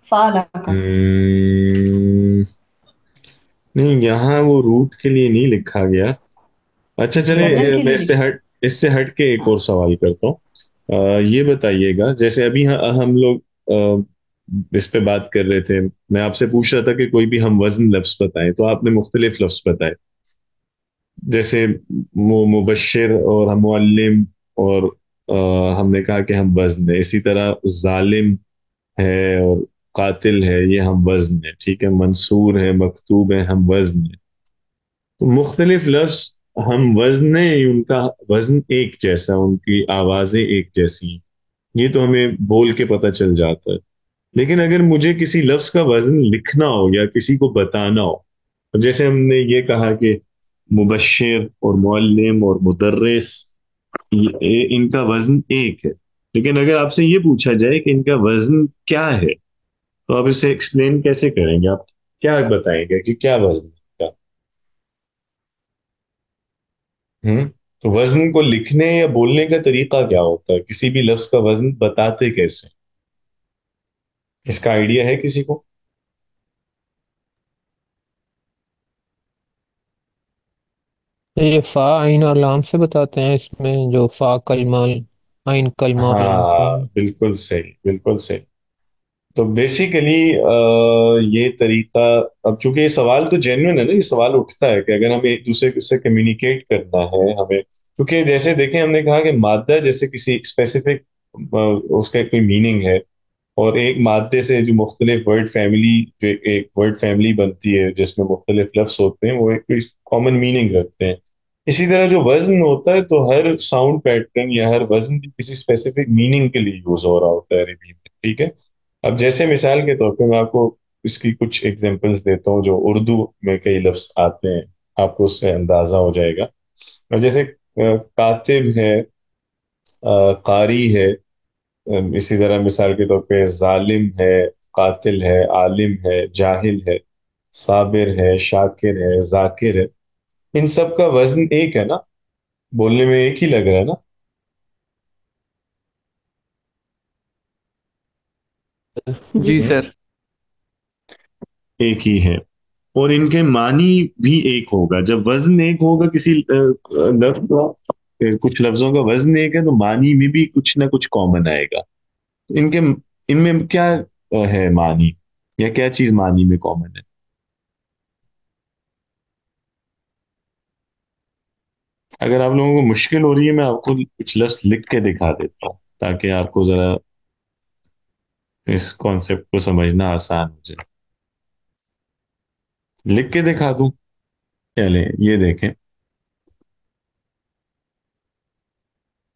G: फाला का
A: हम्म, नहीं यहाँ वो रूट के लिए नहीं लिखा गया। अच्छा चले मैं इससे हट इससे हट के एक और सवाल करता हूँ। ये बताइएगा जैसे अभी ह- हम लोग इस पे बात कर रहे थे मैं आपसे पूछ रहा था कि कोई भी हम वज़न लफ्ज बताएँ तो आपने मुख्तलिफ़ लफ्ज बताए। जैसे मु- मुबश्शिर और हम मुअल्लिम और अ, हमने कहा कि हम वज़न है। इसी तरह जालिम है और कातिल है, ये हम वज़न है, ठीक है? मंसूर है, मकतूब है, हम वज़न है। तो मुख्तलिफ़ लफ्ज, हम वज़न है, उनका वज़न एक जैसा, उनकी आवाज़ें एक जैसी हैं। ये तो हमें बोल के पता चल जाता है। लेकिन अगर मुझे किसी लफ्ज का वज़न लिखना हो या किसी को बताना हो तो जैसे हमने ये कहा कि मुबश्शिर और मुअल्लिम और मुदर्रिस इनका वज़न एक है। लेकिन अगर आपसे ये पूछा जाए कि इनका वज़न क्या है तो आप इसे एक्सप्लेन कैसे करेंगे? आप क्या बताएँगे कि क्या वज़न इनका हम्म तो वज़न को लिखने या बोलने का तरीका क्या होता है? किसी भी लफ्ज का वज़न बताते कैसे? इसका आइडिया है किसी को?
B: ये फ़ा आइन और लाम से बताते हैं इसमें जो फ़ा कलमा आइन कलमा और लाम
A: हाँ
B: हैं
A: बिल्कुल सही बिल्कुल सही। तो बेसिकली ये तरीका, अब चूँकि ये सवाल तो जेन्युइन है ना, ये सवाल उठता है कि अगर हमें एक दूसरे से कम्युनिकेट करना है हमें, क्योंकि जैसे देखें, हमने कहा कि मादा जैसे किसी स्पेसिफिक उसका कोई मीनिंग है, और एक मादे से जो मुख्तलिफ़ वर्ड फैमिली जो एक वर्ड फैमिली बनती है, जिसमें मुख्तलिफ़ लफ्स होते हैं, वो एक कॉमन मीनिंग रखते हैं। इसी तरह जो वज़न होता है तो हर साउंड पैटर्न या हर वज़न भी किसी स्पेसिफिक मीनिंग के लिए यूज़ हो रहा होता है, अरबी में, ठीक है? अब जैसे मिसाल के तौर पे मैं आपको इसकी कुछ एग्जांपल्स देता हूँ जो उर्दू में कई लफ्ज आते हैं। आपको उससे अंदाज़ा हो जाएगा। अब जैसे कातिब है कारी है इसी तरह मिसाल के तौर पे जालिम है, कातिल है, आलिम है, जाहिल है, साबिर है, शाकिर है, जाकिर है। इन सब का वज़न एक है ना? बोलने में एक ही लग रहा है ना?
C: जी सर।
A: एक ही है। और इनके मानी भी एक होगा। जब वज़न एक होगा किसी लफ्ज का कुछ लफ्जों का वज़न एक है तो मानी में भी कुछ ना कुछ कॉमन आएगा। इनके इनमें क्या है मानी? या क्या चीज़ मानी में कॉमन है? अगर आप लोगों को मुश्किल हो रही है मैं आपको कुछ लफ्ज लिख के दिखा देता हूँ ताकि आपको जरा इस कॉन्सेप्ट को समझना आसान हो जाए। लिख के दिखा दूँ? चले ये देखें।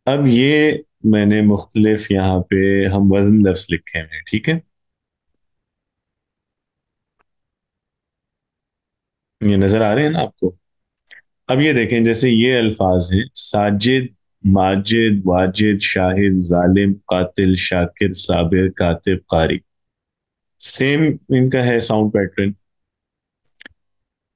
A: अब ये मैंने मुख्तलिफ़ यहाँ पे हम वज़न लफ्ज लिखे हैं, ठीक है? ये नज़र आ रहे हैं ना आपको? अब ये देखें, जैसे ये अल्फाज हैं, साजिद माजिद, वाजिद, शाहिद, जालिम, कातिल, शाकिर, साबिर, कातिब, कारी। सेम इनका है साउंड पैटर्न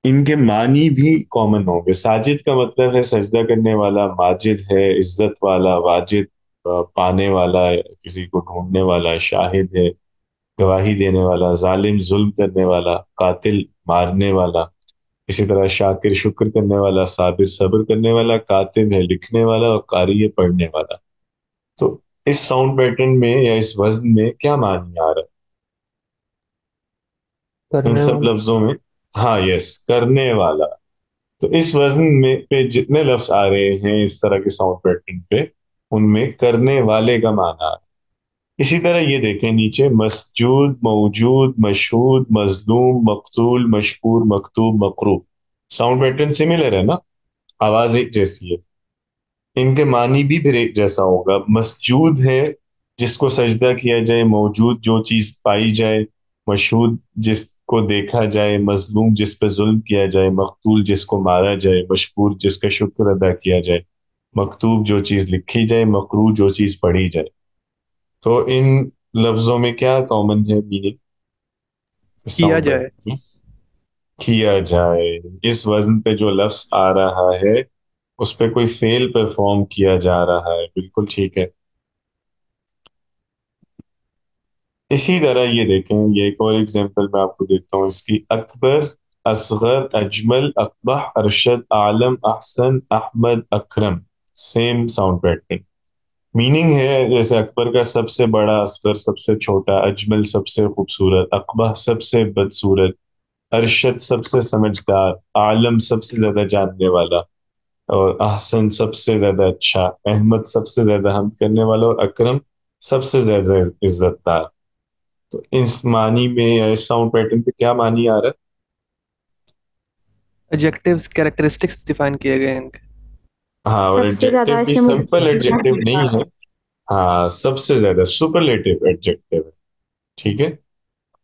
A: इनके मानी भी कॉमन होंगे। साजिद का मतलब है सजदा करने वाला, माजिद है इज़्ज़त वाला, वाजिद पाने वाला, किसी को ढूँढने वाला, शाहिद है, गवाही देने वाला, जालिम, जुल्म करने वाला, कातिल, मारने वाला। इसी तरह शाकिर शुक्र करने वाला साबिर सब्र करने वाला कातिब है लिखने वाला और कारी है पढ़ने वाला। तो इस साउंड पैटर्न में या इस वज़न में क्या मानी आ रहा है? इन सब लफ्जों में हाँ यस करने वाला। तो इस वज़न में पे जितने लफ्ज आ रहे हैं इस तरह के साउंड पैटर्न पे उनमें करने वाले का माना है। इसी तरह ये देखें, नीचे मसजूद, मौजूद, मशहूद, मजलूम, मकतूल, मशहूर, मकतूब मकरू साउंड पैटर्न सिमिलर है ना? आवाज़ एक जैसी है। इनके मानी भी फिर एक जैसा होगा। मसजूद है, जिसको सजदा किया जाए, मौजूद जो चीज़ पाई जाए, मशहूद जिसको देखा जाए, मजलूम जिस पर जुल्म किया जाए, मकतूल जिसको मारा जाए, मशहूर जिसका शुक्र अदा किया जाए, मकतूब जो चीज़ लिखी जाए मकरू जो चीज़ पढ़ी जाए। तो इन लफ्जों में क्या कॉमन है मीनिंग
C: किया जाए।
A: किया जाए। इस वज़न पे जो लफ्ज आ रहा है उस पर कोई फेल परफॉर्म किया जा रहा है। बिल्कुल ठीक है। इसी तरह ये देखें ये एक और एग्जांपल मैं आपको देता हूँ। इसकी अकबर असगर अजमल अकबह अरशद आलम अहसन अहमद अकरम। सेम साउंड पैटर्न मीनिंग है, जैसे अकबर का सबसे बड़ा असगर सबसे छोटा, अजमल सबसे खूबसूरत अकबह सबसे बदसूरत, अरशद सबसे समझदार, आलम सबसे ज़्यादा जानने वाला, और अहसन सबसे ज़्यादा अच्छा अहमद सबसे ज़्यादा हम करने वाला, और अकरम सबसे ज़्यादा इज्जतदार। तो इस मानी में या इस साउंड पैटर्न पे क्या मानी आ रहा है?
C: एडजेक्टिव्स कैरेक्टरिस्टिक्स डिफाइन किए गए हैं
A: हाँ और एडजेक्टिव भी सिंपल एडजेक्टिव नहीं है। हाँ। सबसे ज़्यादा सुपरलेटिव एडजेक्टिव है ठीक है?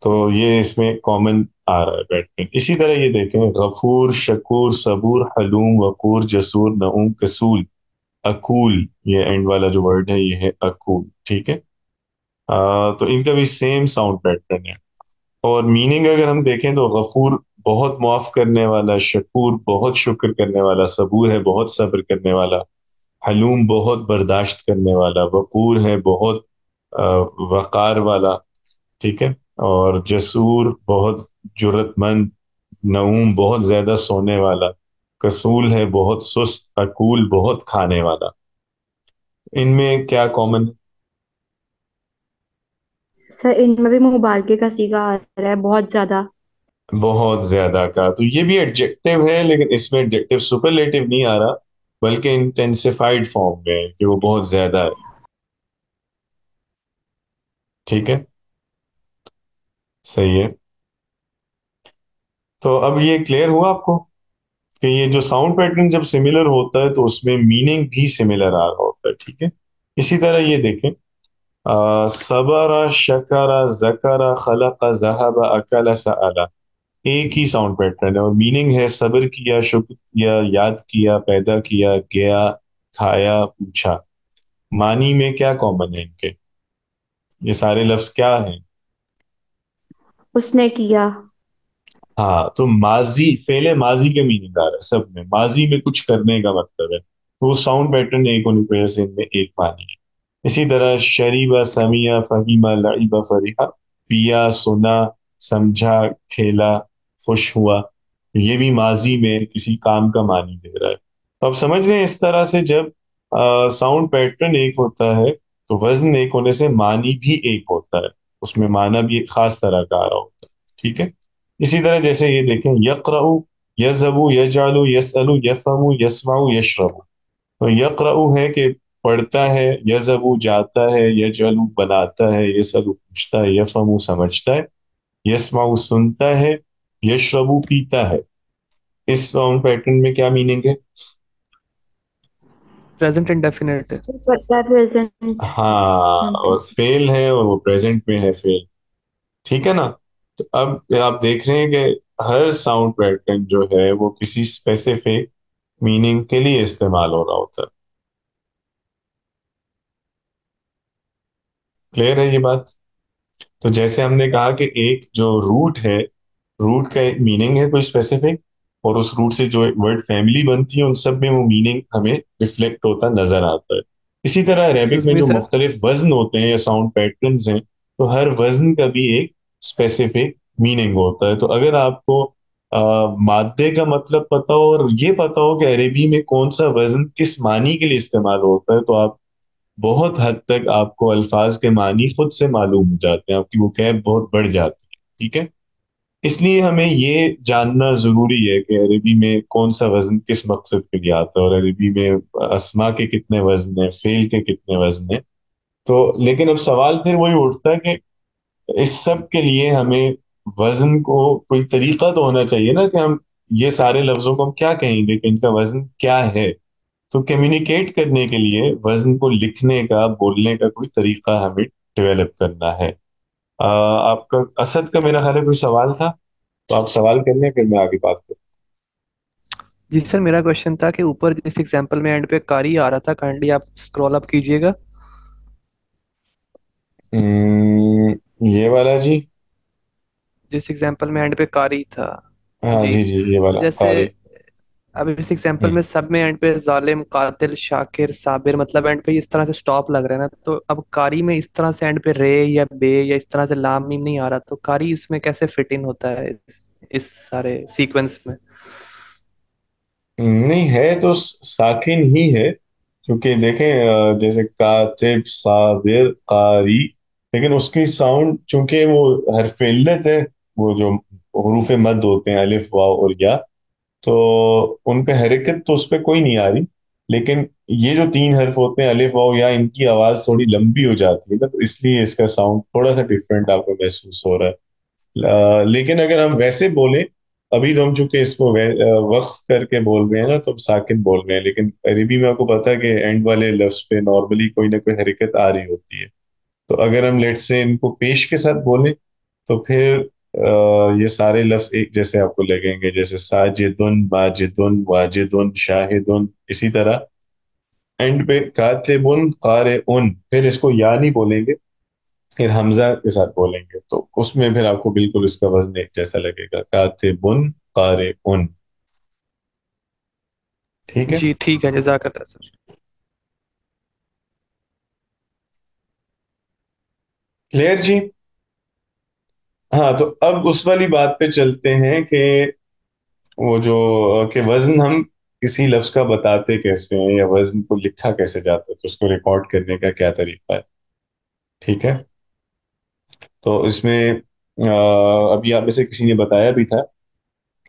A: तो ये इसमें कॉमन आ रहा है पैटर्न इसी तरह ये देखें गफूर शकूर सबूर हलूम वकूर जसूर नऊम कसूल अकूल ये एंड वाला जो वर्ड है ये है अकूल ठीक है? आ, तो इनका भी सेम साउंड पैटर्न है। और मीनिंग अगर हम देखें तो गफूर बहुत मुआफ करने वाला, शकूर, बहुत शुक्र करने वाला, सबूर है, बहुत सब्र करने वाला, हलूम बहुत बर्दाश्त करने वाला, वकूर है, बहुत वक़ार वाला, ठीक है? और जसूर बहुत जुरतमंद नऊम बहुत ज़्यादा सोने वाला, कसूल है, बहुत सुस्त, अकूल बहुत खाने वाला। इनमें क्या कॉमन
F: सर, इनमें भी मुबालके का सीगा आ रहा है, बहुत ज़्यादा।
A: बहुत ज़्यादा का। तो ये भी एडजेक्टिव है, लेकिन इसमें एडजेक्टिव सुपरलेटिव नहीं आ रहा, बल्कि इंटेंसिफाइड फॉर्म में है, कि वो बहुत ज़्यादा है। ठीक है? सही है। तो अब ये क्लियर हुआ आपको कि ये जो साउंड पैटर्न जब सिमिलर होता है तो उसमें मीनिंग भी सिमिलर आ रहा होता है, ठीक है? इसी तरह ये देखें। सबरा, शकरा, जकरा, खलका, जहबा अकला सअला एक ही साउंड पैटर्न है। और मीनिंग है सब्र किया शुक्र किया याद किया पैदा किया गया खाया पूछा। मानी में क्या कॉमन है इनके? ये सारे लफ्ज क्या हैं?
F: उसने किया।
A: हाँ तो माजी फेले माजी के मीनिंग आ रहा है सब में। माजी में कुछ करने का मतलब है। तो वो साउंड पैटर्न एक होने की वजह से इनमें एक मानी है। इसी तरह शरीबा समिया फहीमा लईबा फरीहा पिया सुना समझा खेला खुश हुआ, ये भी माजी में किसी काम का मानी दे रहा है। तो आप समझ रहे हैं इस तरह से जब साउंड पैटर्न एक होता है तो वज़न एक होने से मानी भी एक होता है। उसमें माना भी एक खास तरह का आ रहा होता है, ठीक है? इसी तरह जैसे ये देखें यक यकरऊ यजबू यजालू, यसअलू, यफहमू, यस्माऊ, यशरबू। तो यकरऊ है कि पढ़ता है यजबू जाता है, यजलू बनाता है यसअलू पूछता है, यफहमू समझता है, यसमाऊ सुनता है यशरबू पीता है। इस साउंड पैटर्न में क्या मीनिंग है?
C: प्रेजेंट इंडेफिनिट है
F: पता है प्रेजेंट
A: हाँ। और फेल है और वो प्रेजेंट में है फेल ठीक है ना? तो अब आप देख रहे हैं कि हर साउंड पैटर्न जो है वो किसी स्पेसिफिक मीनिंग के लिए इस्तेमाल हो रहा होता है। क्लियर है ये बात? तो जैसे हमने कहा कि एक जो रूट है रूट का मीनिंग है कोई स्पेसिफिक और उस रूट से जो वर्ड फैमिली बनती है उन सब में वो मीनिंग हमें रिफ्लेक्ट होता नज़र आता है। इसी तरह अरेबिक में जो मुख्तलिफ़ वज़न होते हैं या साउंड पैटर्न्स हैं तो हर वज़न का भी एक स्पेसिफिक मीनिंग होता है। तो अगर आपको मादे का मतलब पता हो और ये पता हो कि अरेबी में कौन सा वज़न किस मानी के लिए इस्तेमाल होता है तो आप बहुत हद तक आपको अल्फाज के मानी खुद से मालूम हो जाते हैं आपकी वो कैब बहुत बढ़ जाती है ठीक है? इसलिए हमें ये जानना ज़रूरी है कि अरबी में कौन सा वज़न किस मकसद के लिए आता है और अरबी में असमा के कितने वज़न है, फेल के कितने वज़न है? तो लेकिन अब सवाल फिर वही उठता है कि इस सब के लिए हमें वज़न को कोई तरीका तो होना चाहिए ना कि हम ये सारे लफ्जों को हम क्या कहेंगे कि इनका वज़न क्या है? तो कम्युनिकेट करने के लिए वज़न को लिखने का, बोलने का कोई तरीका हमें डेवलप करना है। आ, आपका असद का मेरा ख्याल है कोई सवाल था? तो आप सवाल कर लें फिर मैं आगे बात करूँ
C: जी सर मेरा क्वेश्चन था कि ऊपर जिस एग्जांपल में एंड पे कारी आ रहा था काइंडली आप स्क्रॉल अप कीजिएगा।
A: हम्म, ये वाला जी?
C: जिस एग्जांपल में एंड पे कारी था।
A: हाँ
C: जी।
A: जी जी ये वाला
C: जैसे
A: कारी।
C: अब इस एग्जांपल
A: हम्म।
C: में सब में एंड पे जालिम कातिल शाकिर साबिर मतलब एंड पे इस तरह से स्टॉप लग रहा है ना तो अब कारी में इस तरह से एंड पे रे या बे या इस तरह से लाम मीम नहीं आ रहा तो कारी इसमें कैसे फिट इन होता है इस, इस सारे सीक्वेंस में?
A: नहीं है तो साकिन ही है क्योंकि देखें जैसे कातिब साबिर कारी लेकिन उसकी साउंड चूँकि वो हरफ इल्लत है वो जो हरूफ मद होते हैं अलिफ वाव और या तो उन पे हरकत तो उस पर कोई नहीं आ रही, लेकिन ये जो तीन हर्फ होते हैं, अलिफ, वाव, या, इनकी आवाज़ थोड़ी लंबी हो जाती है ना तो इसलिए इसका साउंड थोड़ा सा डिफरेंट आपको महसूस हो रहा है। लेकिन अगर हम वैसे बोलें, अभी तो हम चूँकि इसको वक्फ करके बोल रहे हैं ना तो हम साकिन बोल रहे हैं, लेकिन अरबी में आपको पता है कि एंड वाले लफ्ज पे नॉर्मली कोई ना कोई हरकत आ रही होती है। तो अगर हम लेट से इनको पेश के साथ बोलें तो फिर ये सारे लफ्ज एक जैसे आपको लगेंगे जैसे साजिदुन माजिदुन वाजिदुन शाहिदुन इसी तरह। एंड पे कातिबुन कारिउन फिर इसको या नहीं बोलेंगे फिर हमजा के साथ बोलेंगे। तो उसमें फिर आपको बिल्कुल इसका वज़न एक जैसा लगेगा कातिबुन कारिउन। ठीक है?
C: जी ठीक है जजाकल्लाह सर।
A: क्लियर जी? हाँ तो अब उस वाली बात पे चलते हैं कि वो जो, कि वज़न हम किसी लफ्ज का बताते कैसे हैं या वज़न को लिखा कैसे जाता है तो उसको रिकॉर्ड करने का क्या तरीका है? ठीक है? तो इसमें अभी आप में से किसी ने बताया भी था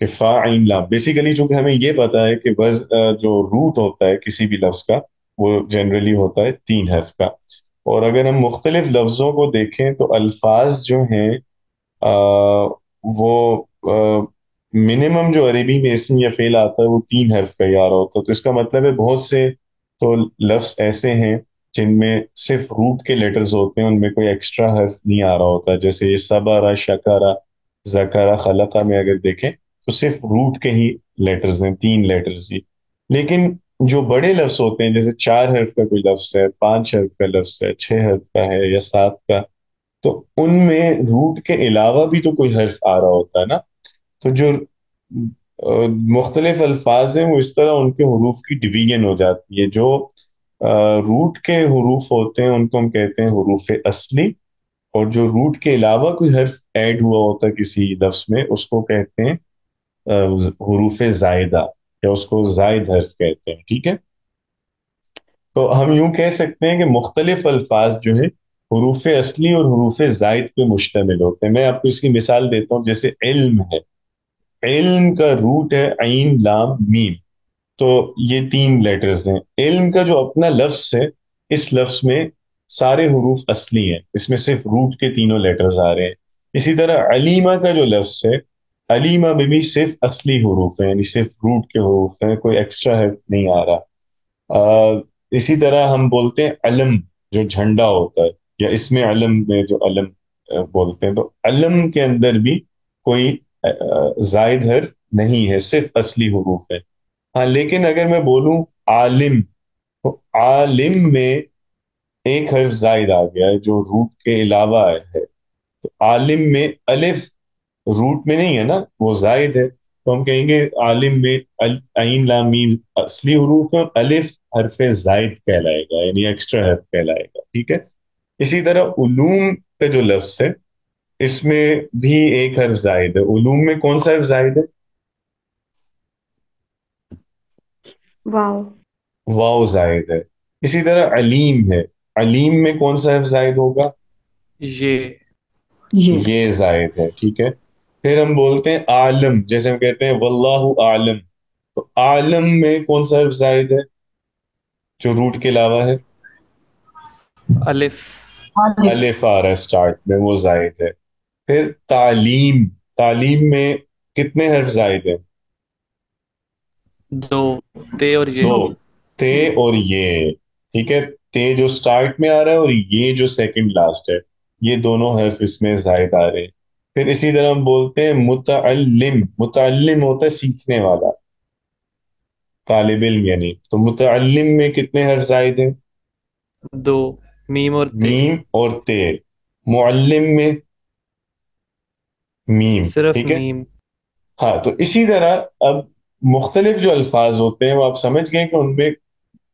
A: कि फा आइन लाम बेसिकली चूँकि हमें ये पता है कि वज जो रूट होता है किसी भी लफ्ज का, वो जनरली होता है तीन हर्फ का। और अगर हम मुख्तलिफ़ लफ्जों को देखें तो अल्फाज जो हैं वो मिनिमम जो अरबी में इसम या फेल आता है वो तीन हर्फ का ही आ रहा होता है। तो इसका मतलब है बहुत से तो लफ्स ऐसे हैं जिनमें सिर्फ़ रूट के लेटर्स होते हैं, उनमें कोई एक्स्ट्रा हर्फ नहीं आ रहा होता। जैसे ये सबरा शकरा जकरा खलका में अगर देखें तो सिर्फ़ रूट के ही लेटर्स हैं, तीन लेटर्स ही। लेकिन जो बड़े लफ्स होते हैं, जैसे चार हर्फ का कोई लफ्स है, पाँच हर्फ का लफ्स है, छह हर्फ का है या सात का तो उनमें रूट के अलावा भी तो कोई हर्फ आ रहा होता है ना? तो जो मुख्तलिफ़ अल्फाज हैं, वो इस तरह उनके हरूफ की डिवीज़न हो जाती है। जो रूट के हरूफ होते हैं, उनको हम कहते हैं हरूफ असली। और जो रूट के अलावा कोई हर्फ ऐड हुआ होता है किसी लफ्स में, उसको कहते हैं हरूफ जायदा, या उसको जायद हर्फ कहते हैं, ठीक है? तो हम यूँ कह सकते हैं कि मुख्तलिफ़ अल्फाज जो है हरूफ असली और हरूफ जायद पे मुश्तमिल होते हैं। मैं आपको इसकी मिसाल देता हूँ जैसे इल्म है। इल्म का रूट है आइन लाम मीम। तो ये तीन लेटर्स हैं। इल्म का जो अपना लफ्स है इस लफ्स में सारे हरूफ असली हैं। इसमें सिर्फ़ रूट के तीनों लेटर्स आ रहे हैं। इसी तरह अलीमा का जो लफ्स है अलीमा में भी सिर्फ़ असली हरूफ है यानी सिर्फ़ रूट के हरूफ हैं कोई एक्स्ट्रा है नहीं आ रहा। आ, इसी तरह हम बोलते हैं अलम जो झंडा होता है। या इसमें अलम में जो अलम बोलते हैं तो अलम के अंदर भी कोई जायद हर्फ नहीं है, सिर्फ़ असली हरूफ है। हाँ लेकिन अगर मैं बोलूँ आलिम तो आलिम में एक हर्फ जायद आ गया है, जो रूट के अलावा है। तो आलिम में अलिफ रूट में नहीं है ना, वो जायद है। तो हम कहेंगे आलिम में अन लामीम असली हरूफ है अलिफ हरफ जायद कहलाएगा, यानी एक्स्ट्रा हर्फ कहलाएगा, ठीक है? इसी तरह उलूम का जो लफ्ज है इसमें भी एक हर्फ जायद है। उलूम में कौन सा हर्फ जायद है?
E: वाओ।
A: वाओ जायद है। इसी तरह अलीम है। अलीम में कौन सा हर्फ जायद होगा?
C: ये।
G: ये।
A: ये जायद है ठीक है। फिर हम बोलते हैं आलम जैसे हम कहते हैं वल्लाहु आलम। तो आलम में कौन सा हर्फ जायद है जो रूट के अलावा है?
C: अलिफ।
A: अलिफ आ रहा है स्टार्ट में वो जायद है फिर तालीम तालीम में कितने हर्फ जायद है
C: दो ते और ये।
A: दो ते और ये ठीक है? ते जो स्टार्ट में आ रहा है और ये जो सेकंड लास्ट है ये दोनों हर्फ इसमें जायद आ रहे हैं। फिर इसी तरह हम बोलते हैं मुतअल्लिम मुतअल्लिम होता है सीखने वाला। तालिब इल्म यानी। तो मुतअल्लिम में कितने हर्फ जायद हैं
C: दो। मीम और ते।
A: मीम और ते। मुअल्लिम में मीम
C: सिर्फ़
A: ठीक है?
C: मीम।
A: हाँ तो इसी तरह अब मुख्तलिफ़ जो अल्फाज होते हैं वो आप समझ गए कि उनमें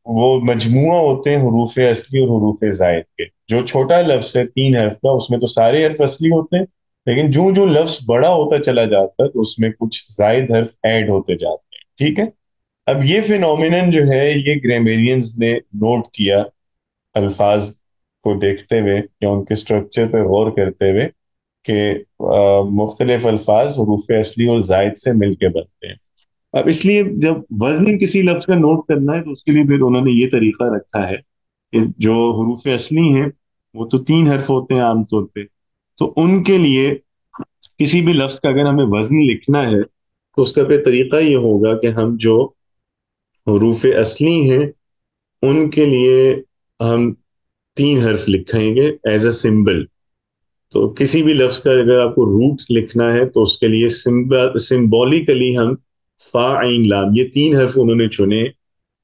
A: वो मजमुआ होते हैं हरूफ असली और हरूफ जायद के। जो छोटा लफ्ज है तीन हर्फ का उसमें तो सारे हर्फ असली होते हैं लेकिन जो जो लफ्ज बड़ा होता चला जाता है तो उसमें कुछ जायद हर्फ ऐड होते जाते हैं ठीक है? अब ये फिनोमिनन जो है ये ग्रामेरियंस ने नोट किया अल्फाज को देखते हुए या उनके स्ट्रक्चर पर गौर करते हुए कि मुख्तलिफ़ अल्फाज हरूफ असली और जायद से मिलके बनते हैं। अब इसलिए जब वज़न किसी लफ्ज का नोट करना है तो उसके लिए फिर उन्होंने ये तरीका रखा है कि जो हरूफ असली हैं, वो तो तीन हर्फ होते हैं आमतौर पर तो उनके लिए किसी भी लफ्ज का अगर हमें वज़न लिखना है तो उसका फिर तरीका ये होगा कि हम जो हरूफ असली हैं, उनके लिए हम तीन हर्फ लिखेंगे एज अ सिंबल तो किसी भी लफ्ज का अगर आपको रूट लिखना है तो उसके लिए सिंबॉलिकली हम फा आइन लाम ये तीन हर्फ उन्होंने चुने।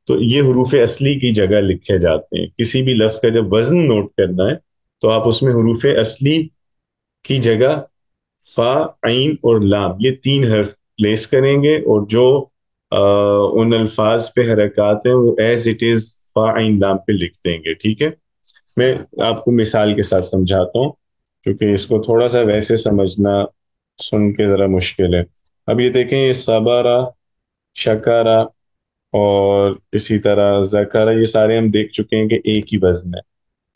A: तो ये हरूफ असली की जगह लिखे जाते हैं। किसी भी लफ्ज का जब वज़न नोट करना है तो आप उसमें हरूफ असली की जगह फा आइन और लाम ये तीन हर्फ प्लेस करेंगे। और जो आ, उन अल्फाज पे हरकत हैं वो एज इट इज़ फा आइन लाम पे लिख देंगे ठीक है? मैं आपको मिसाल के साथ समझाता हूँ, क्योंकि इसको थोड़ा सा वैसे समझना सुन के ज़रा मुश्किल है। अब ये देखें, ये सबारा, शकारा और इसी तरह जकारा, ये सारे हम देख चुके हैं कि एक ही वज़न है।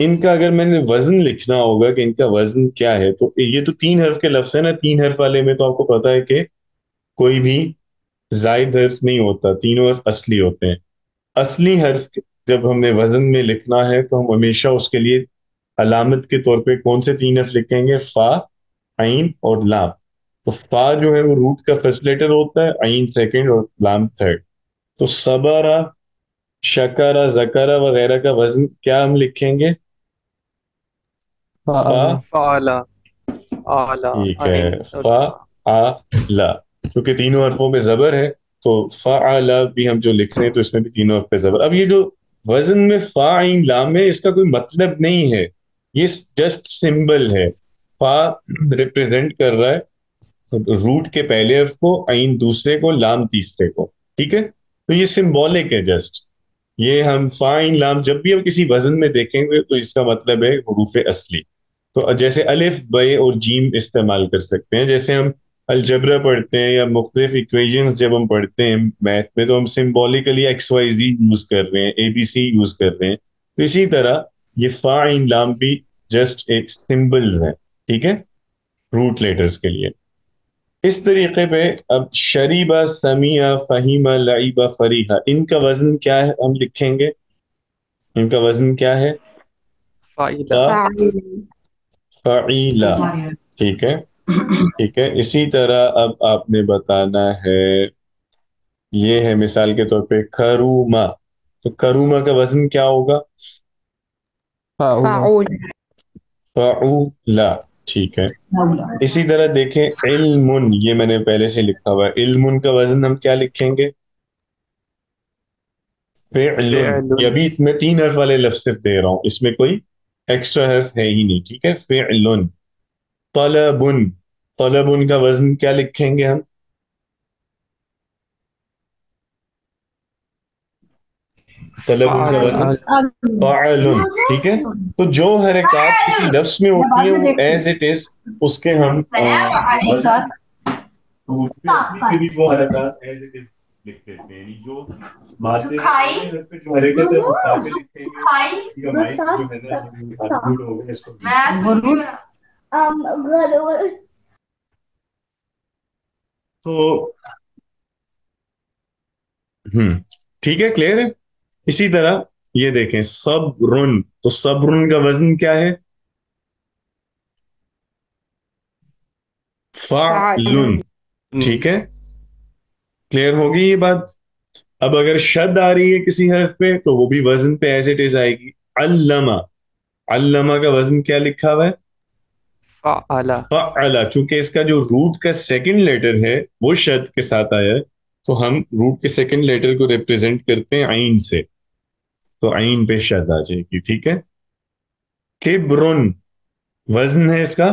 A: इनका अगर मैंने वज़न लिखना होगा कि इनका वज़न क्या है तो ये तो तीन हर्फ के लफ्ज है ना, तीन हर्फ वाले में तो आपको पता है कि कोई भी जायद हर्फ नहीं होता, तीनों हर्फ असली होते हैं। असली हर्फ जब हमें वज़न में लिखना है तो हम हमेशा उसके लिए अलामत के तौर पे कौन से तीन हर्फ लिखेंगे? फा आइन और लाम। तो फा जो है वो रूट का फ़र्स्ट लेटर होता है आइन सेकंड और लाम थर्ड। तो सबरा शकरा जकरा वगैरह का वज़न क्या हम लिखेंगे? फा
C: आला।
A: ठीक है। फा
C: फा
A: आ ला क्योंकि तीनों हरफों में जबर है तो फ़ाअला भी हम जो लिख रहे हैं तो इसमें भी तीनों पे जबर। अब ये जो वज़न में फा आइन लाम है इसका कोई मतलब नहीं है। ये जस्ट सिंबल है। फा रिप्रेजेंट कर रहा है रूट के पहले हर्फ को, आइन दूसरे को, लाम तीसरे को। ठीक है? तो ये सिंबॉलिक है जस्ट ये हम फा आइन लाम, जब भी हम किसी वज़न में देखेंगे तो इसका मतलब है हरूफ असली। तो जैसे अलिफ, बे और जीम इस्तेमाल कर सकते हैं। जैसे हम अलजबरा पढ़ते हैं या मुख्तलिफ़ इक्वेशंस जब हम पढ़ते हैं मैथ में तो हम symbolically x y z use कर रहे हैं ए बी सी यूज़ कर रहे हैं। तो इसी तरह ये फा इन लाम भी जस्ट एक सिंबल है ठीक है? रूट लेटर्स के लिए। इस तरीके पे अब शरीबा समिया फहीमा लाइबा फरीहा इनका वज़न क्या है हम लिखेंगे? इनका वज़न क्या है?
C: फाइला
A: ठीक है? ठीक है इसी तरह अब आपने बताना है ये है मिसाल के तौर पे करूमा। तो करूमा का वज़न क्या होगा?
B: फ़ाउला।
A: ठीक है। इसी तरह देखें इल्मुन ये मैंने पहले से लिखा हुआ है। इल्मुन का वज़न हम क्या लिखेंगे। अभी मैं तीन हर्फ वाले लफ्ज सिर्फ़ दे रहा हूँ इसमें कोई एक्स्ट्रा हर्फ है ही नहीं ठीक है? फिअलुन तलबुन। तलबुन का वज़न क्या लिखेंगे हम? तलबुन का वज़न
C: फाल
A: ठीक है? तो जो हरकत किसी लफ्ज में होती है वो एज इट इज़ उसके हम तो वो हरकत एज इट इज़ लिख देते हैं जो जो हरकत है वो काफ़ी लिखेंगे इसको तो हम्म ठीक है क्लियर है? इसी तरह ये देखें सब्रुन तो सब्रुन का वज़न क्या है? फालुन ठीक है? क्लियर होगी ये बात? अब अगर शद आ रही है किसी हर्फ पे तो वो भी वज़न पे एज इट इज़ आएगी। अल्लमा। अल्लमा का वज़न क्या लिखा हुआ है?
C: फाला।
A: फअला चूँकि इसका जो रूट का सेकंड लेटर है वो शद के साथ आया है तो हम रूट के सेकंड लेटर को रिप्रेजेंट करते हैं आइन से। तो आइन पे शद आ जाएगी ठीक है? किब्रुन वज़न है इसका?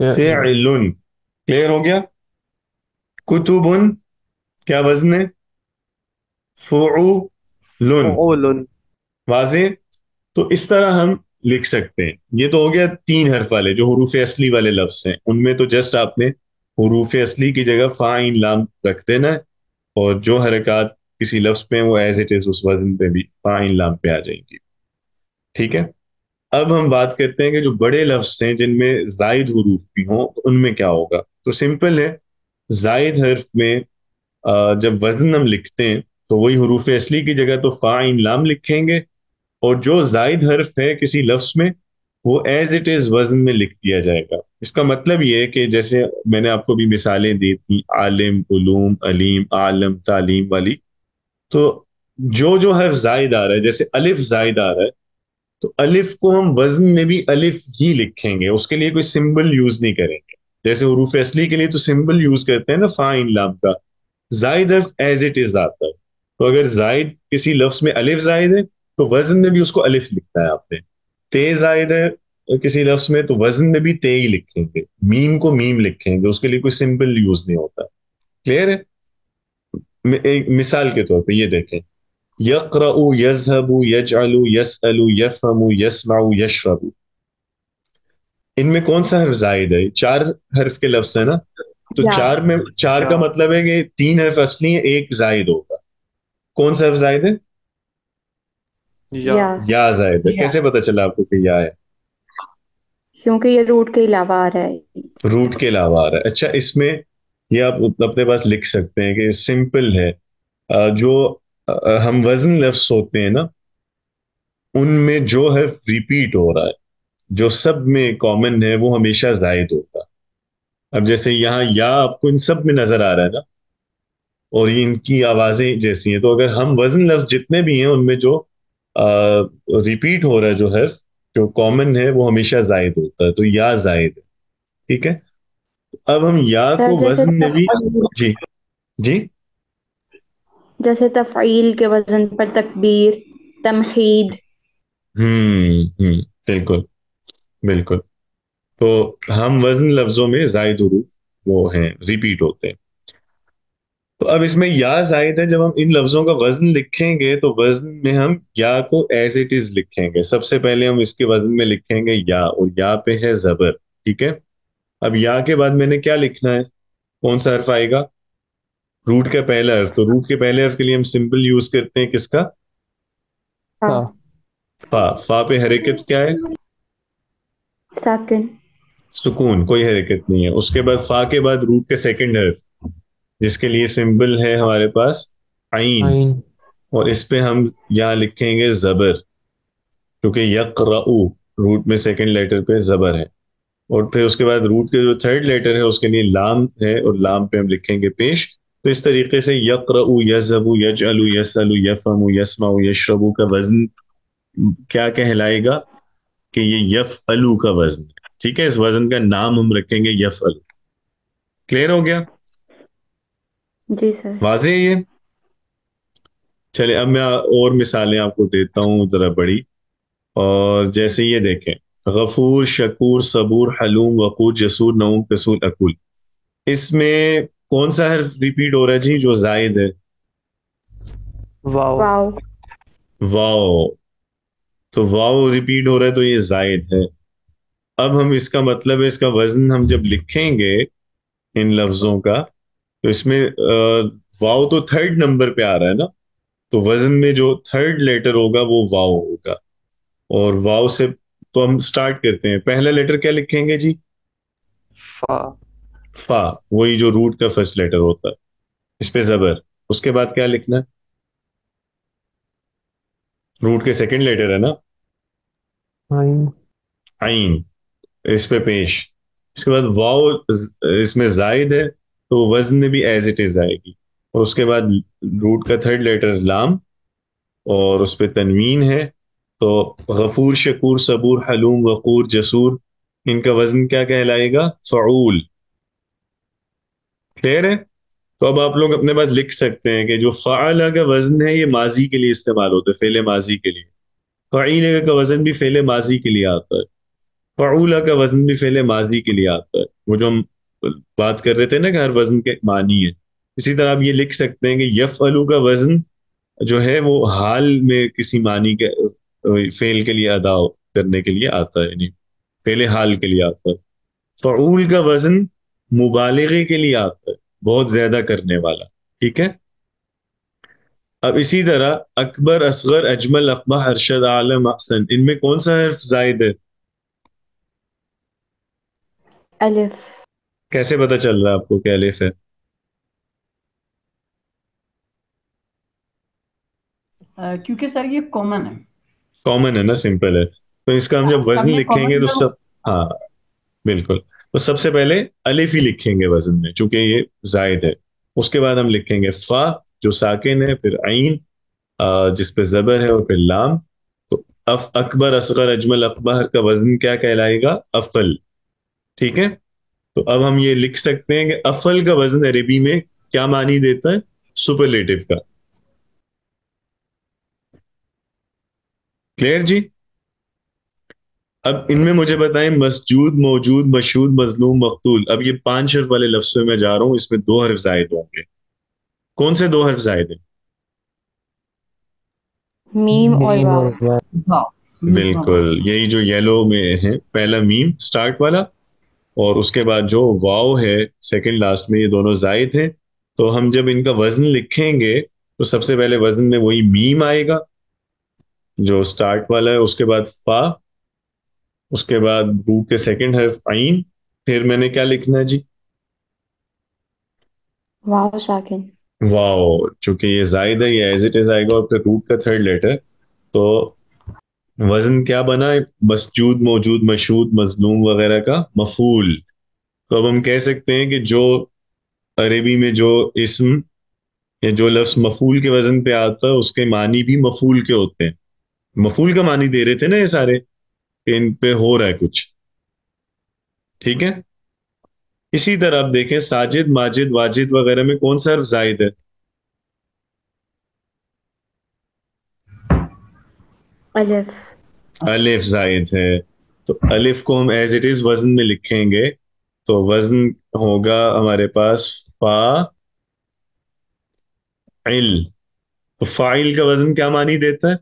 A: फिअलुन क्लियर हो गया? कुतुबुन क्या वज़न है? फुउलुन।
C: फउलुन।
A: वाजे तो इस तरह हम लिख सकते हैं। ये तो हो गया तीन हर्फ वाले, जो हरूफ असली वाले लफ्ज हैं। उनमें तो जस्ट आपने हरूफ असली की जगह फा इन लाम रख देना है और जो हरकत किसी लफ्ज पे वो एज इट इज़ उस वज़न पे भी फा इन लाम पे आ जाएँगी। ठीक है? अब हम बात करते हैं कि जो बड़े लफ्ज हैं, जिनमें जायद हरूफ भी हों तो उनमें क्या होगा? तो सिंपल है, जायद हर्फ में जब वज़न हम लिखते हैं तो वही हरूफ असली की जगह तो फा इन लाम लिखेंगे और जो जायद हर्फ है किसी लफ्स में, वो एज इट इज़ वज़न में लिख दिया जाएगा। इसका मतलब ये है कि जैसे मैंने आपको भी मिसालें दी थी, आलिम, उलूम, अलीम, आलम, तालीम वाली तो जो जो हर्फ जायद आ रहा है, जैसे अलिफ जायद आ रहा है तो अलिफ को हम वज़न में भी अलिफ ही लिखेंगे, उसके लिए कोई सिंबल यूज़ नहीं करेंगे। जैसे हरूफ असली के लिए तो सिंबल यूज़ करते हैं ना फा इन लाम का। जायद हर्फ एज इट इज़ आता है। तो अगर जायद किसी लफ्स में अलिफ जायद है तो वज़न में भी उसको अलिफ लिखना है आपने। ते जायद है किसी लफ्ज में तो वज़न में भी ते ही लिखेंगे। मीम को मीम लिखेंगे उसके लिए कोई सिंपल यूज़ नहीं होता। क्लियर है? एक मिसाल के तौर पे ये देखें। यक़रउ यज़हबु यजअलु यसअलु यफ़हमु यस्मउ यशरबु। इनमें कौन सा हर्फ जायद है? चार हर्फ के लफ्ज है ना? तो
F: चार।
A: चार में चार का मतलब है कि तीन हर्फ असली है एक जायद होगा। कौन सा हर्फ जायद है?
C: या।
F: या।
A: या है।
G: या।
A: कैसे पता चला आपको कि या है?
F: क्योंकि ये रूट के अलावा आ रहा है।
A: रूट के अलावा आ रहा है। अच्छा इसमें ये आप अपने पास लिख सकते हैं कि सिंपल है। जो हम वज़न लफ्ज होते हैं ना उनमें जो है रिपीट हो रहा है। जो सब में कॉमन है वो हमेशा जायद होता है। अब जैसे यहाँ या आपको इन सब में नज़र आ रहा है ना और ये इनकी आवाज़ें जैसी हैं तो अगर हम वज़न लफ्ज जितने भी हैं उनमें जो रिपीट हो रहा है जो है जो कॉमन है वो हमेशा जायद होता है तो या जायद है ठीक है? अब हम या को वज़न में भी जी जी?
F: जैसे तफईल के वज़न पर तकबीर तमहीद।
A: हम्म हम्म बिल्कुल बिल्कुल। तो हम वज़न लफ्जों में जायद वो हैं रिपीट होते हैं। तो अब इसमें या जायद है जब हम इन लफ्जों का वज़न लिखेंगे तो वज़न में हम या को एज इट इज़ लिखेंगे। सबसे पहले हम इसके वज़न में लिखेंगे या और या पे है जबर ठीक है? अब या के बाद मैंने क्या लिखना है? कौन सा हर्फ आएगा? रूट का पहला हर्फ तो रूट के पहले हर्फ के लिए हम सिंपल यूज़ करते हैं किसका?
F: फा।
B: हाँ
A: फा। फा पे हरकत क्या है?
F: साकिन।
A: सुकून। कोई हरकत नहीं है। उसके बाद फा के बाद रूट के सेकंड हर्फ जिसके लिए सिंबल है हमारे पास आइन
B: आइन
A: और इस पे हम यहाँ लिखेंगे जबर क्योंकि यकरऊ रूट में सेकंड लेटर पे जबर है। और फिर उसके बाद रूट के जो थर्ड लेटर है उसके लिए लाम है और लाम पे हम लिखेंगे पेश। तो इस तरीके से यकरऊ यजबू यजअलू यसअलू यफहमू यस्माऊ यशरबू का वज़न क्या कहलाएगा कि ये यफ अलू का वज़न ठीक है इस वज़न का नाम हम रखेंगे यफ अलू क्लियर हो गया?
F: जी सर।
A: वाजे ये? चलिए अब मैं और मिसालें आपको देता हूँ जरा बड़ी। और जैसे ये देखें गफूर शकूर सबूर हलूम वकूर जसूर नऊम कसूर अकुल। इसमें कौन सा हर्फ रिपीट हो रहा है जी जो जायद है?
C: वाओ।
F: वाओ।
A: वाओ। तो वाओ रिपीट हो रहा है तो ये जायद है। अब हम इसका मतलब है इसका वज़न हम जब लिखेंगे इन लफ्जों का तो इसमें वाओ तो थर्ड नंबर पे आ रहा है ना? तो वज़न में जो थर्ड लेटर होगा वो वाओ होगा। और वाओ से तो हम स्टार्ट करते हैं। पहला लेटर क्या लिखेंगे जी?
C: फा।
A: फा। वही जो रूट का फ़र्स्ट लेटर होता है। इस पे जबर। उसके बाद क्या लिखना है? रूट के सेकंड लेटर है ना?
B: आइन।
A: आइन। इस पे पेश। इसके बाद वाओ इसमें जायद है। तो वज़न भी एज इट इज़ आएगी। और उसके बाद रूट का थर्ड लेटर लाम, और उस पर तनवीन है। तो गफूर, शकूर, सबूर, हलूम, वकूर, जसूर, इनका वज़न क्या कहलाएगा? फ़ऊल। क्लियर है? तो अब आप लोग अपने पास लिख सकते हैं कि जो फ़ाला का वज़न है, ये माजी के लिए इस्तेमाल होता है, फेले माजी के लिए। फ़ईले का वज़न भी फेले माजी के लिए आता है। फ़ऊला का वज़न भी फेले माजी के लिए आता है। वो जो हम बात कर रहे थे ना कि हर वज़न के मानी है। इसी तरह आप ये लिख सकते हैं कि यफ अलू का वज़न जो है वो हाल में किसी मानी के फेल के लिए अदा करने के लिए आता है फेले हाल के लिए आता है। फ़ूल का वज़न मुबालगे के लिए आता है, बहुत ज़्यादा करने वाला, ठीक है? अब इसी तरह अकबर, असगर, अजमल अकबा हर्षद आलम, अहसन, इनमें कौन सा हर्फ जायद है?
F: अलिफ।
A: कैसे पता चल रहा है आपको क्या अलिफ है?
G: अ, क्योंकि सर ये कॉमन है।
A: कॉमन है ना सिंपल है। तो इसका हम
G: हाँ
A: जब वज़न
G: में
A: लिखेंगे
G: कॉमन
A: तो
G: जो
A: सब हाँ बिल्कुल। तो सबसे पहले अलिफ ही लिखेंगे वज़न में चूँकि ये जायद है। उसके बाद हम लिखेंगे फा जो साकिन है फिर आइन अ, जिस पे जबर है और फिर लाम तो अफ अकबर असगर अजमल अकबर का वज़न क्या कहलाएगा? अफल ठीक है? तो अब हम ये लिख सकते हैं कि अफल का वज़न अरेबी में क्या मानी देता है? सुपरलेटिव का। क्लियर जी? अब इनमें मुझे बताएँ मसजूद मौजूद मशहूद मजलूम मकतूल। अब ये पाँच हर्फ वाले लफ्ज में मैं जा रहा हूँ इसमें दो हर्फ जायद होंगे। कौन से दो हर्फ जायद हैं?
F: मीम और
A: बिल्कुल यही जो येलो में है पहला मीम स्टार्ट वाला। और उसके बाद जो वाव है सेकंड लास्ट में ये दोनों जायद हैं तो हम जब इनका वज़न लिखेंगे तो सबसे पहले वज़न में वही मीम आएगा जो स्टार्ट वाला है उसके बाद फा उसके बाद रूट के सेकंड हर्फ आइन फिर मैंने क्या लिखना है जी?
F: वाओ साकिन
A: वाओ चूँकि ये जायद है ये एज इट इज़ आएगा और फिर रूट का थर्ड लेटर तो वज़न क्या बना है? मसजूद मौजूद, मशहूद, मजलूम वगैरह का मफूल। तो अब हम कह सकते हैं कि जो अरबी में जो इसम या जो लफ्ज मफूल के वज़न पे आता है, उसके मानी भी मफूल के होते हैं। मफूल का मानी दे रहे थे ना ये सारे इन पे हो रहा है कुछ। ठीक है? इसी तरह आप देखें, साजिद, माजिद, वाजिद वगैरह में कौन सा हर्फ जायद है?
F: अलिफ
A: अलिफ जायद है। तो अलिफ को हम एज इट इज़ वज़न में लिखेंगे। तो वज़न होगा हमारे पास फा इल तो फ़ाइल का वज़न क्या मानी देता है?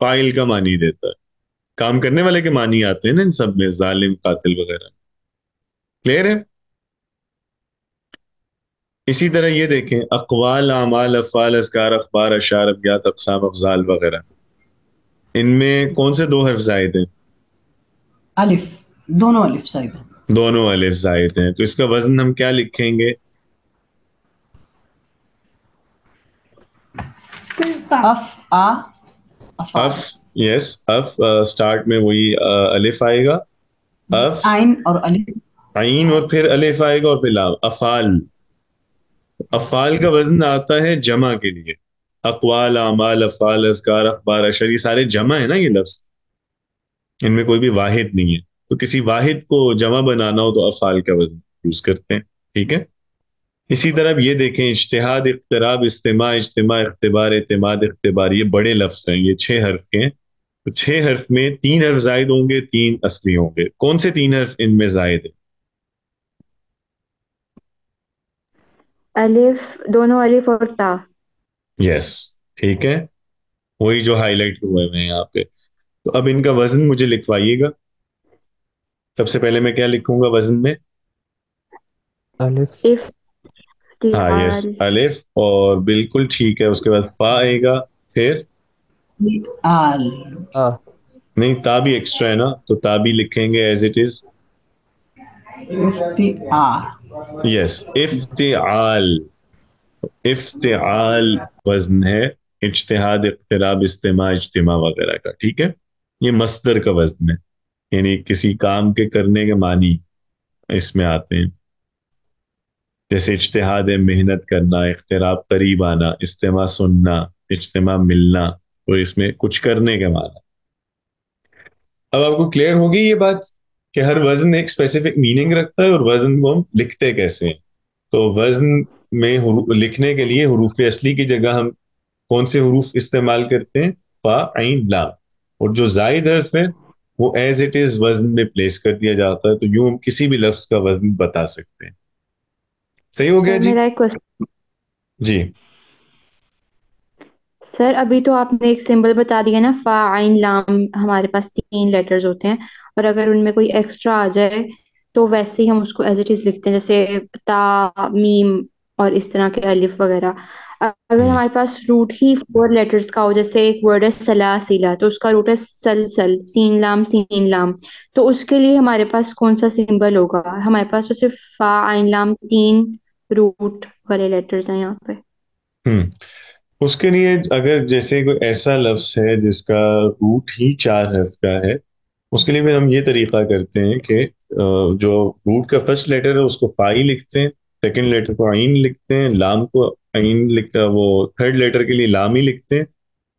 A: फ़ाइल का मानी देता है। काम करने वाले के मानी आते हैं ना इन सब में, जालिम, कातिल वगैरह। क्लियर है? इसी तरह ये देखें, अकवाल अमाल अफ़ाल असकार अखबार, अशार, अबियात, अकसाम, अफजाल वगैरह। इनमें कौन से दो हर्फ जायद हैं?
G: अलिफ दोनों अलिफ साइड है।
A: दोनों अलिफ जायद हैं। तो इसका वज़न हम क्या लिखेंगे?
G: अफ आ अफाल
A: अफ यस अफ स्टार्ट में वही अलिफ आएगा। अफ।
G: आइन और अलिफ।
A: आइन और फिर अलिफ आएगा और फिर अफाल। अफाल का वज़न आता है जमा के लिए। अकवाल अमाल अफाल असकार अखबार अशर ये सारे जमा है ना ये लफ्ज? इनमें कोई भी वाहिद नहीं है। तो किसी वाहिद को जमा बनाना हो तो अफाल का वज़न यूज़ करते हैं, ठीक है? इसी तरह ये देखें इश्तिहाद इख्तराब इज्तिमा इज्तिमा इख्तिबार एतमाद इख्तिबार ये बड़े लफ्ज हैं, ये छह हर्फ के हैं। तो छह हर्फ में तीन हर्फ जायद होंगे, तीन असली होंगे। कौन से तीन हर्फ इनमें जायद है?
F: अलिफ, दोनों अलिफ और ता।
A: यस ठीक है। वही जो हाईलाइट हुए हुए हैं यहाँ पे। तो अब इनका वज़न मुझे लिखवाइएगा। सबसे पहले मैं क्या लिखूँगा वज़न में?
B: अलिफ
A: हाँ यस अलिफ और बिल्कुल ठीक है उसके बाद पा आएगा फिर?
G: आल
B: आ
A: नहीं ता भी एक्स्ट्रा है ना तो ता भी लिखेंगे एज इट इज़ यस इफ्तिआल इफ्तिआल वज़न है, इज्तिहाद इख्तिराब इज्तिमा इज्तिमा वगैरह का, ठीक है? ये मस्दर का वज़न है, यानी किसी काम के करने के मानी इसमें आते हैं। जैसे इज्तिहाद है, मेहनत करना इख्तिराब करीब आना, इज्तिमा सुनना, इज्तिमा मिलना तो इसमें कुछ करने के माना। अब आपको क्लियर होगी ये बात कि हर वज़न एक स्पेसिफिक मीनिंग रखता है और वज़न को हम लिखते कैसे हैं? तो वज़न में लिखने के लिए हरूफ असली की जगह हम कौन से हरूफ इस्तेमाल करते हैं? फा आइन लाम। और जो जायद हर्फ है वो एज इट इज़ वज़न में प्लेस कर दिया जाता है तो यूँ हम किसी भी लफ्ज का वज़न बता सकते हैं। सही हो गया जी?
F: मेरा एक
A: जी।
F: सर अभी तो आपने एक सिंबल बता दिया ना फा आइन लाम हमारे पास तीन लेटर्स होते हैं। और अगर उनमें कोई एक्स्ट्रा आ जाए तो वैसे ही हम उसको एज इट इज़ लिखते हैं जैसे ता मीम और इस तरह के अलिफ वगैरह। अगर
A: हम्म।
F: हमारे पास रूट ही फोर लेटर्स का हो जैसे एक वर्ड है सलासिला तो उसका रूट है सल सल सीन लाम सीन लाम। तो उसके लिए हमारे पास कौन सा सिंबल होगा? हमारे पास तो सिर्फ़ फा आइन लाम तीन रूट वाले लेटर्स हैं यहाँ पे।
A: हम्म। उसके लिए अगर जैसे कोई ऐसा लफ्ज है जिसका रूट ही चार हर्फ का है उसके लिए फिर हम ये तरीका करते हैं कि जो रूट का फ़र्स्ट लेटर है उसको फाई लिखते हैं सेकंड लेटर को आइन लिखते हैं, लाम को आइन लिख, वो थर्ड लेटर के लिए लाम ही लिखते हैं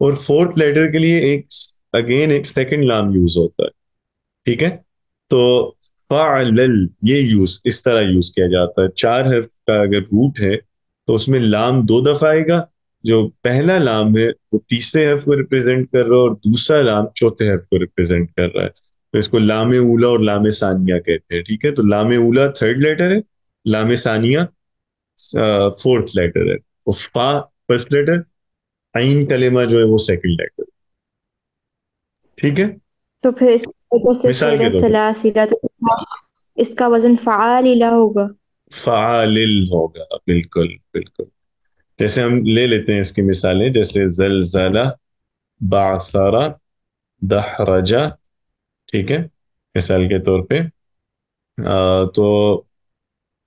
A: और फोर्थ लेटर के लिए एक अगेन एक सेकेंड लाम यूज़ होता है। ठीक है? तो फ़अलल ये यूज़ इस तरह यूज़ किया जाता है। चार हर्फ का अगर रूट है तो उसमें लाम दो दफ़ा आएगा। जो पहला लाम है, वो तीसरे हर्फ को रिप्रेजेंट कर रहा है और दूसरा लाम चौथे हर्फ को रिप्रेजेंट कर रहा है। तो इसको लाम उला और लाम सानिया कहते हैं। ठीक है? तो लाम उला थर्ड लेटर है। लाम सानिया फोर्थ लेटर है। और फा फ़र्स्ट लेटर आइन कलेमा जो है वो सेकंड लेटर ठीक है?
F: तो फिर
A: मिसाल के तौर
F: तो इसका वज़न फ़ालिला होगा।
A: फालिल होगा बिल्कुल बिल्कुल। जैसे हम ले लेते हैं इसकी मिसालें जैसे जलजला बासरा दहरजा ठीक है? मिसाल के तौर पे। आ, तो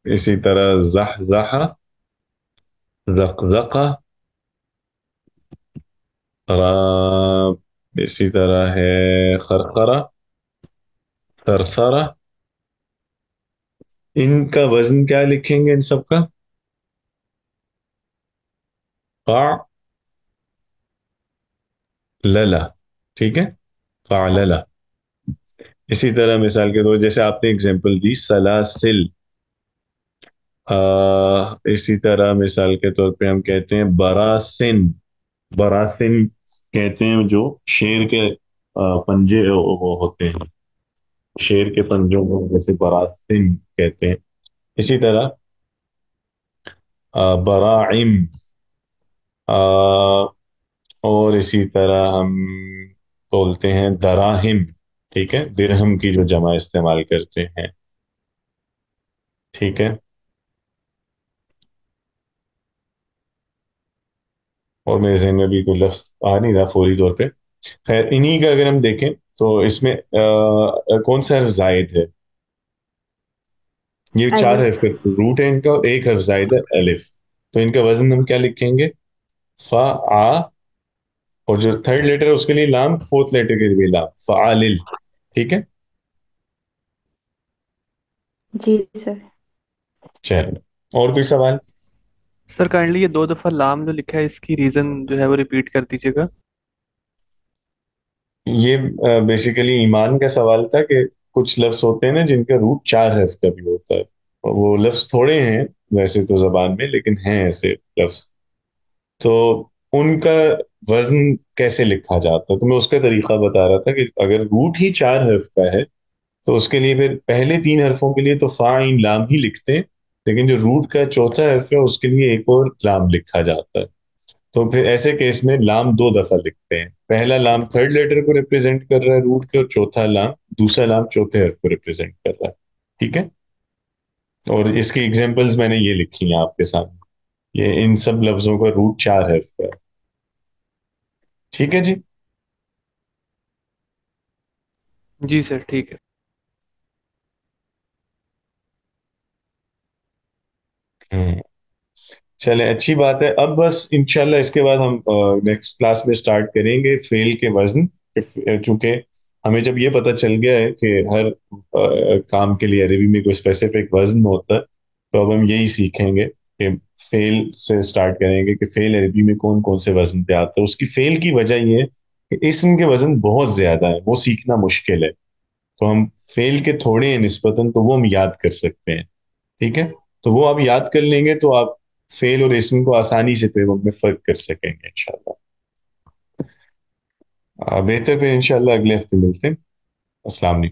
A: इसी तरह जह जहा जकजका इसी तरह है खरखरा थरथरा इनका वज़न क्या लिखेंगे इन सब का? लला, ठीक है? फालला इसी तरह मिसाल के तौर जैसे आपने एग्जांपल दी, सलासिल। आ, इसी तरह मिसाल के तौर पे हम कहते हैं बरासिन। बरासिन कहते हैं जो शेर के पंजे वो होते हैं। शेर के पंजों को जैसे बरासिन कहते हैं। इसी तरह बराइम और इसी तरह हम बोलते हैं दराहिम ठीक है? दिरहम की जो जमा इस्तेमाल करते हैं। ठीक है? और मेरे जहन में भी कोई लफ्ज आ नहीं रहा फौरी तौर पे। खैर इन्हीं का अगर हम देखें तो इसमें आ, कौन सा हर्फ जायद है? ये चार हर्फ का रूट है इनका और एक हर्फ जायद है अलिफ। तो इनका वज़न हम क्या लिखेंगे? फा आ और जो थर्ड लेटर है उसके लिए लाम फोर्थ लेटर के लिए लाम फ़ालिल ठीक है?
F: जी सर।
A: चलो और कोई सवाल?
C: सर काइंडली ये दो दफ़ा लाम जो लिखा है, इसकी रीजन जो है वो रिपीट कर दीजिएगा।
A: ये बेसिकली ईमान का सवाल था कि कुछ लफ्ज होते हैं ना जिनका रूट चार हर्फ का भी होता है। वो लफ्ज थोड़े हैं, वैसे तो जबान में, लेकिन हैं ऐसे लफ्ज। तो उनका वज़न कैसे लिखा जाता? है तो मैं उसका तरीका बता रहा था कि अगर रूट ही चार हर्फ का है तो उसके लिए फिर पहले तीन हर्फों के लिए तो फा इन लाम ही लिखते हैं। लेकिन जो रूट का चौथा हर्फ है, उसके लिए एक और लाम लिखा जाता है। तो फिर ऐसे केस में लाम दो दफ़ा लिखते हैं। पहला लाम थर्ड लेटर को रिप्रेजेंट कर रहा है रूट के, और चौथा लाम, दूसरा लाम चौथे हर्फ को रिप्रेजेंट कर रहा है। ठीक है? और इसकी एग्जाम्पल्स मैंने ये लिखी हैं आपके सामने। ये इन सब लफ्जों का रूट चार हर्फ का है ठीक है जी?
C: जी सर, ठीक है।
A: हम्म। चले अच्छी बात है। अब बस इंशाल्लाह इसके बाद हम नेक्स्ट क्लास में स्टार्ट करेंगे फेल के वज़न। चूँकि हमें जब ये पता चल गया है कि हर अ, काम के लिए अरबी में कोई स्पेसिफिक वज़न होता है तो अब हम यही सीखेंगे कि फेल से स्टार्ट करेंगे कि फेल अरबी में कौन कौन से वज़न पे आता है। उसकी फेल की वजह ये है कि इसम के वज़न बहुत ज़्यादा है वो सीखना मुश्किल है। तो हम फेल के थोड़े हैं निस्बतन तो वो हम याद कर सकते हैं। ठीक है? तो वो आप याद कर लेंगे तो आप फेल और इसम को आसानी से फिर में फ़र्क कर सकेंगे, इंशाल्लाह। बेहतर फिर इनशाला अगले हफ़्ते मिलते हैं। अस्सलाम